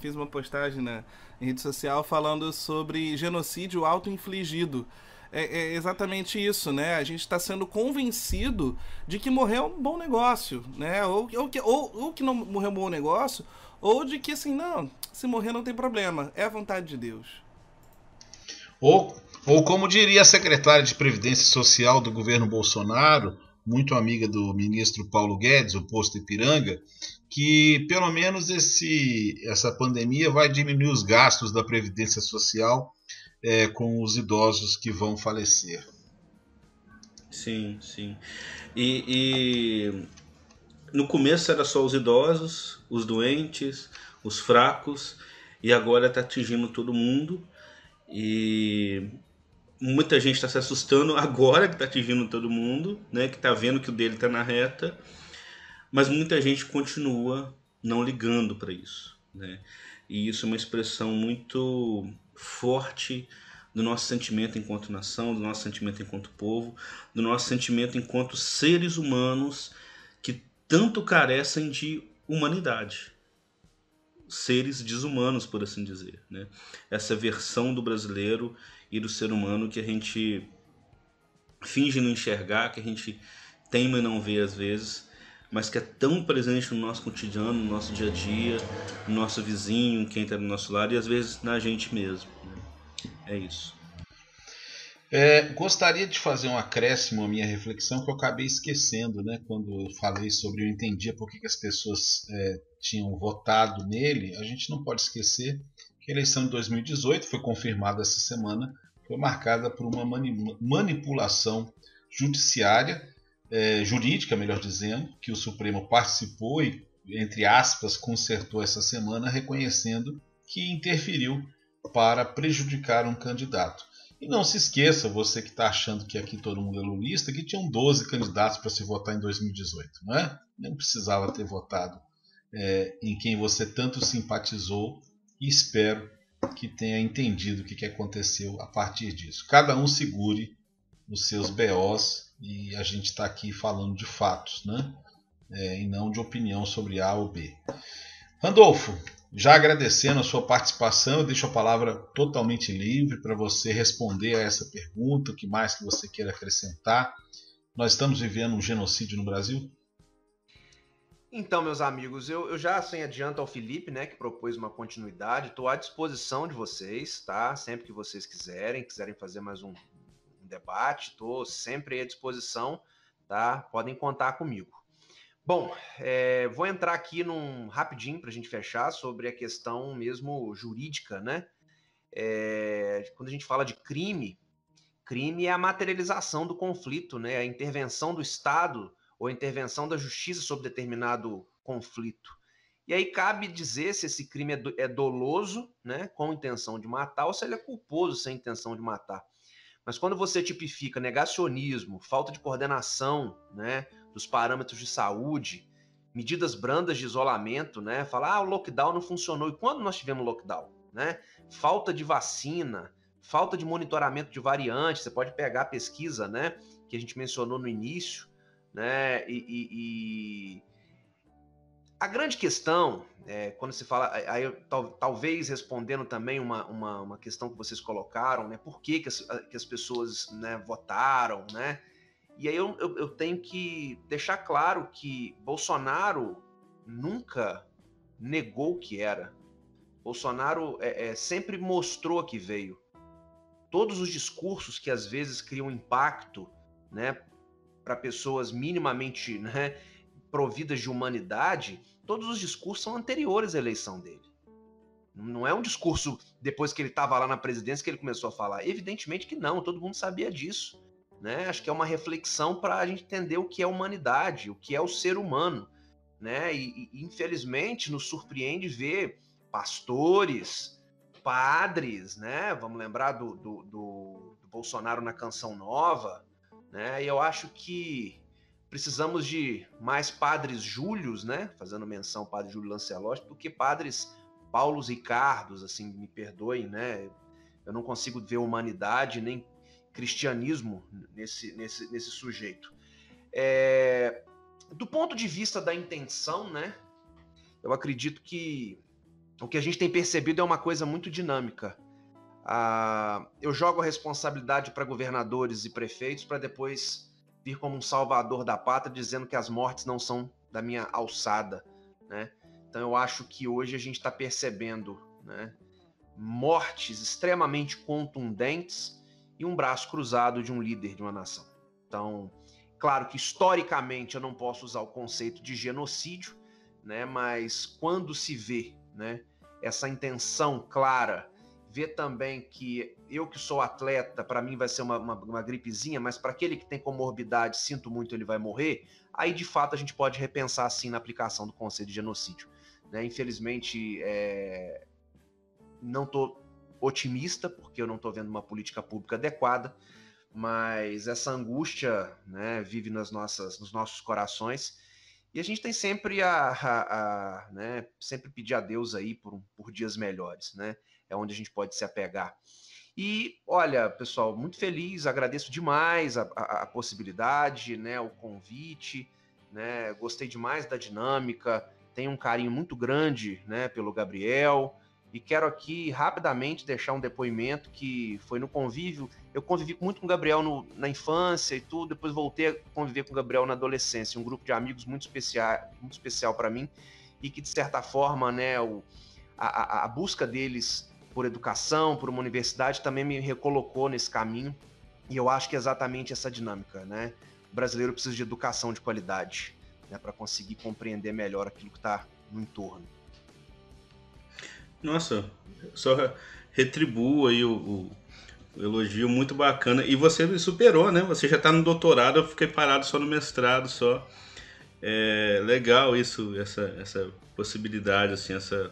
fiz uma postagem na rede social falando sobre genocídio auto-infligido. É, é, exatamente isso, né? A gente está sendo convencido de que morrer é um bom negócio, né? Ou, ou, que, ou, ou que não morrer é um bom negócio, ou de que assim, não, se morrer não tem problema, é a vontade de Deus. Ou, ou como diria a secretária de Previdência Social do governo Bolsonaro, muito amiga do ministro Paulo Guedes, o posto Ipiranga, que pelo menos esse, essa pandemia vai diminuir os gastos da Previdência Social é, com os idosos que vão falecer. Sim, sim. E, e no começo era só os idosos, os doentes, os fracos, e agora está atingindo todo mundo. E muita gente está se assustando agora que está atingindo todo mundo, né? Que está vendo que o dele está na reta, mas muita gente continua não ligando para isso, né? E isso é uma expressão muito forte do nosso sentimento enquanto nação, do nosso sentimento enquanto povo, do nosso sentimento enquanto seres humanos que tanto carecem de humanidade. Seres desumanos, por assim dizer. Né? Essa versão do brasileiro e do ser humano que a gente finge não enxergar, que a gente teima não vê às vezes, mas que é tão presente no nosso cotidiano, no nosso dia a dia, no nosso vizinho, quem está do nosso lado e às vezes na gente mesmo. Né? É isso. É, gostaria de fazer um acréscimo à minha reflexão que eu acabei esquecendo, né? Quando eu falei sobre eu entendia por que, que as pessoas é, tinham votado nele. A gente não pode esquecer que a eleição de 2018 foi confirmada essa semana, foi marcada por uma manipulação judiciária, é, jurídica, melhor dizendo, que o Supremo participou e, entre aspas, consertou essa semana, reconhecendo que interferiu para prejudicar um candidato. E não se esqueça, você que está achando que aqui todo mundo é lulista, que tinham 12 candidatos para se votar em 2018, não é? Não precisava ter votado é, em quem você tanto simpatizou e espero que tenha entendido o que, que aconteceu a partir disso. Cada um segure os seus BOs e a gente está aqui falando de fatos, né? É, e não de opinião sobre A ou B. Randolfo, Já agradecendo a sua participação, eu deixo a palavra totalmente livre para você responder a essa pergunta, o que mais que você queira acrescentar. Nós estamos vivendo um genocídio no Brasil? Então, meus amigos, eu, eu já sem adianto ao Felipe, né, que propôs uma continuidade, estou à disposição de vocês, tá? Sempre que vocês quiserem, quiserem fazer mais um, um debate, estou sempre à disposição, tá? Podem contar comigo. Bom, é, vou entrar aqui num rapidinho para a gente fechar sobre a questão mesmo jurídica, né? É, quando a gente fala de crime, crime é a materialização do conflito, né? A intervenção do Estado ou a intervenção da justiça sobre determinado conflito. E aí cabe dizer se esse crime é, é doloso, né, com intenção de matar, ou se ele é culposo sem intenção de matar. Mas quando você tipifica negacionismo, falta de coordenação, né, dos parâmetros de saúde, medidas brandas de isolamento, né? Falar, ah, o lockdown não funcionou. E quando nós tivemos lockdown? Né? Falta de vacina, falta de monitoramento de variantes. Você pode pegar a pesquisa, né? Que a gente mencionou no início, né? E, e, e... a grande questão, é, quando se fala, aí tal, talvez respondendo também uma, uma, uma, questão que vocês colocaram, né? Por que, que, as, que as pessoas né, votaram, né? E aí eu, eu, eu tenho que deixar claro que Bolsonaro nunca negou o que era. Bolsonaro é, é, sempre mostrou que veio. Todos os discursos que às vezes criam impacto, né, para pessoas minimamente, né, providas de humanidade, todos os discursos são anteriores à eleição dele. Não é um discurso depois que ele estava lá na presidência que ele começou a falar. Evidentemente que não, todo mundo sabia disso. Né? Acho que é uma reflexão para a gente entender o que é humanidade, o que é o ser humano. Né? E, e infelizmente nos surpreende ver pastores, padres, né? Vamos lembrar do, do, do, do Bolsonaro na Canção Nova, né? E eu acho que precisamos de mais padres Júlios, né? Fazendo menção ao padre Júlio Lancelotti, do que padres Paulos Ricardos, assim, me perdoem, né? Eu não consigo ver humanidade nem cristianismo nesse, nesse, nesse sujeito. É, do ponto de vista da intenção, né? Eu acredito que o que a gente tem percebido é uma coisa muito dinâmica. Ah, eu jogo a responsabilidade para governadores e prefeitos para depois vir como um salvador da pátria dizendo que as mortes não são da minha alçada, né? Então eu acho que hoje a gente está percebendo, né? Mortes extremamente contundentes e um braço cruzado de um líder de uma nação. Então, claro que historicamente eu não posso usar o conceito de genocídio, né, mas quando se vê né, essa intenção clara, vê também que eu que sou atleta, para mim vai ser uma, uma, uma gripezinha, mas para aquele que tem comorbidade, sinto muito, ele vai morrer, aí de fato a gente pode repensar assim na aplicação do conceito de genocídio. Né? Infelizmente, é... não estou otimista, porque eu não estou vendo uma política pública adequada, mas essa angústia né, vive nas nossas, nos nossos corações e a gente tem sempre a, a, a né, sempre pedir a Deus aí por, por dias melhores, né? É onde a gente pode se apegar. E olha, pessoal, muito feliz, agradeço demais a, a, a possibilidade, né, o convite, né? Gostei demais da dinâmica, tenho um carinho muito grande, né, pelo Gabriel. E quero aqui rapidamente deixar um depoimento que foi no convívio. Eu convivi muito com o Gabriel no, na infância e tudo, depois voltei a conviver com o Gabriel na adolescência. Um grupo de amigos muito especial, muito especial para mim e que, de certa forma, né, o, a, a busca deles por educação, por uma universidade, também me recolocou nesse caminho. E eu acho que é exatamente essa dinâmica, né? O brasileiro precisa de educação de qualidade, né, para conseguir compreender melhor aquilo que está no entorno. Nossa, só retribua aí o, o, o, elogio muito bacana. E você superou, né? Você já está no doutorado, eu fiquei parado só no mestrado, só. É legal isso, essa, essa possibilidade, assim, essa,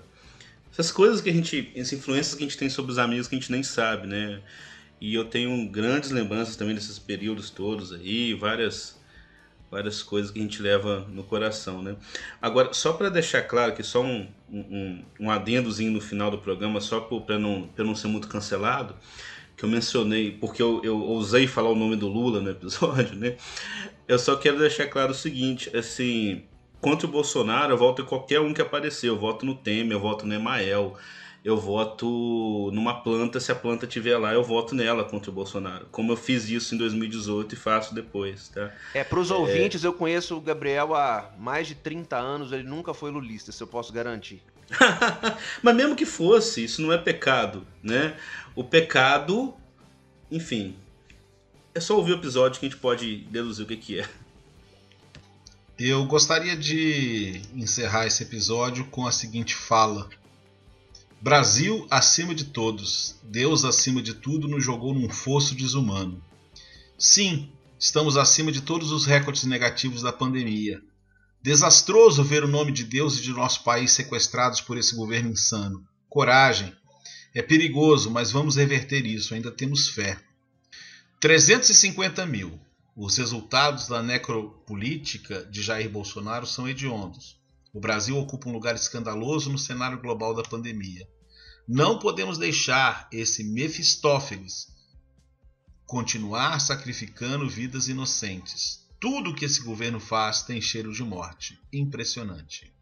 essas coisas que a gente, essas influências que a gente tem sobre os amigos que a gente nem sabe, né? E eu tenho grandes lembranças também desses períodos todos aí, várias várias coisas que a gente leva no coração, né? Agora, só para deixar claro que só um, um, um adendozinho no final do programa, só para não, não ser muito cancelado, que eu mencionei, porque eu, eu ousei falar o nome do Lula no episódio, né? Eu só quero deixar claro o seguinte, assim, contra o Bolsonaro, eu voto em qualquer um que aparecer. Eu voto no Temer, eu voto no Emael, eu voto numa planta, se a planta estiver lá, eu voto nela contra o Bolsonaro. Como eu fiz isso em 2018 e faço depois, tá? É, para os é... ouvintes, eu conheço o Gabriel há mais de 30 anos, ele nunca foi lulista, se eu posso garantir. Mas mesmo que fosse, isso não é pecado, né? O pecado, enfim, é só ouvir o episódio que a gente pode deduzir o que, que é. Eu gostaria de encerrar esse episódio com a seguinte fala Brasil acima de todos, Deus acima de tudo nos jogou num fosso desumano. Sim, estamos acima de todos os recordes negativos da pandemia. Desastroso ver o nome de Deus e de nosso país sequestrados por esse governo insano. Coragem. É perigoso, mas vamos reverter isso, ainda temos fé. 350 mil. Os resultados da necropolítica de Jair Bolsonaro são hediondos. O Brasil ocupa um lugar escandaloso no cenário global da pandemia. Não podemos deixar esse Mefistófeles continuar sacrificando vidas inocentes. Tudo que esse governo faz tem cheiro de morte. Impressionante.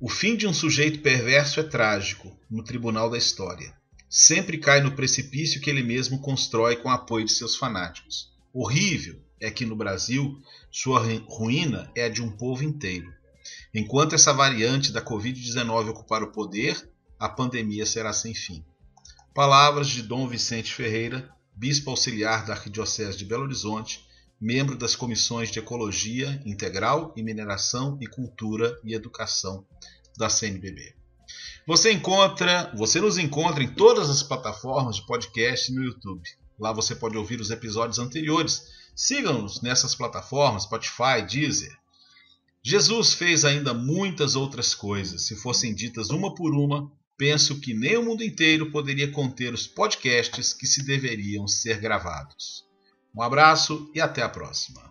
O fim de um sujeito perverso é trágico no tribunal da história. Sempre cai no precipício que ele mesmo constrói com o apoio de seus fanáticos. Horrível é que no Brasil sua ruína é a de um povo inteiro. Enquanto essa variante da Covid-19 ocupar o poder, a pandemia será sem fim. Palavras de Dom Vicente Ferreira, bispo auxiliar da Arquidiocese de Belo Horizonte, membro das comissões de Ecologia Integral e Mineração e Cultura e Educação da CNBB. Você encontra, você nos encontra em todas as plataformas de podcast no YouTube. Lá você pode ouvir os episódios anteriores. Siga-nos nessas plataformas, Spotify, Deezer, Jesus fez ainda muitas outras coisas. Se fossem ditas uma por uma, penso que nem o mundo inteiro poderia conter os podcasts que se deveriam ser gravados. Um abraço e até a próxima.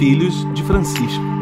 Filhos de Francisco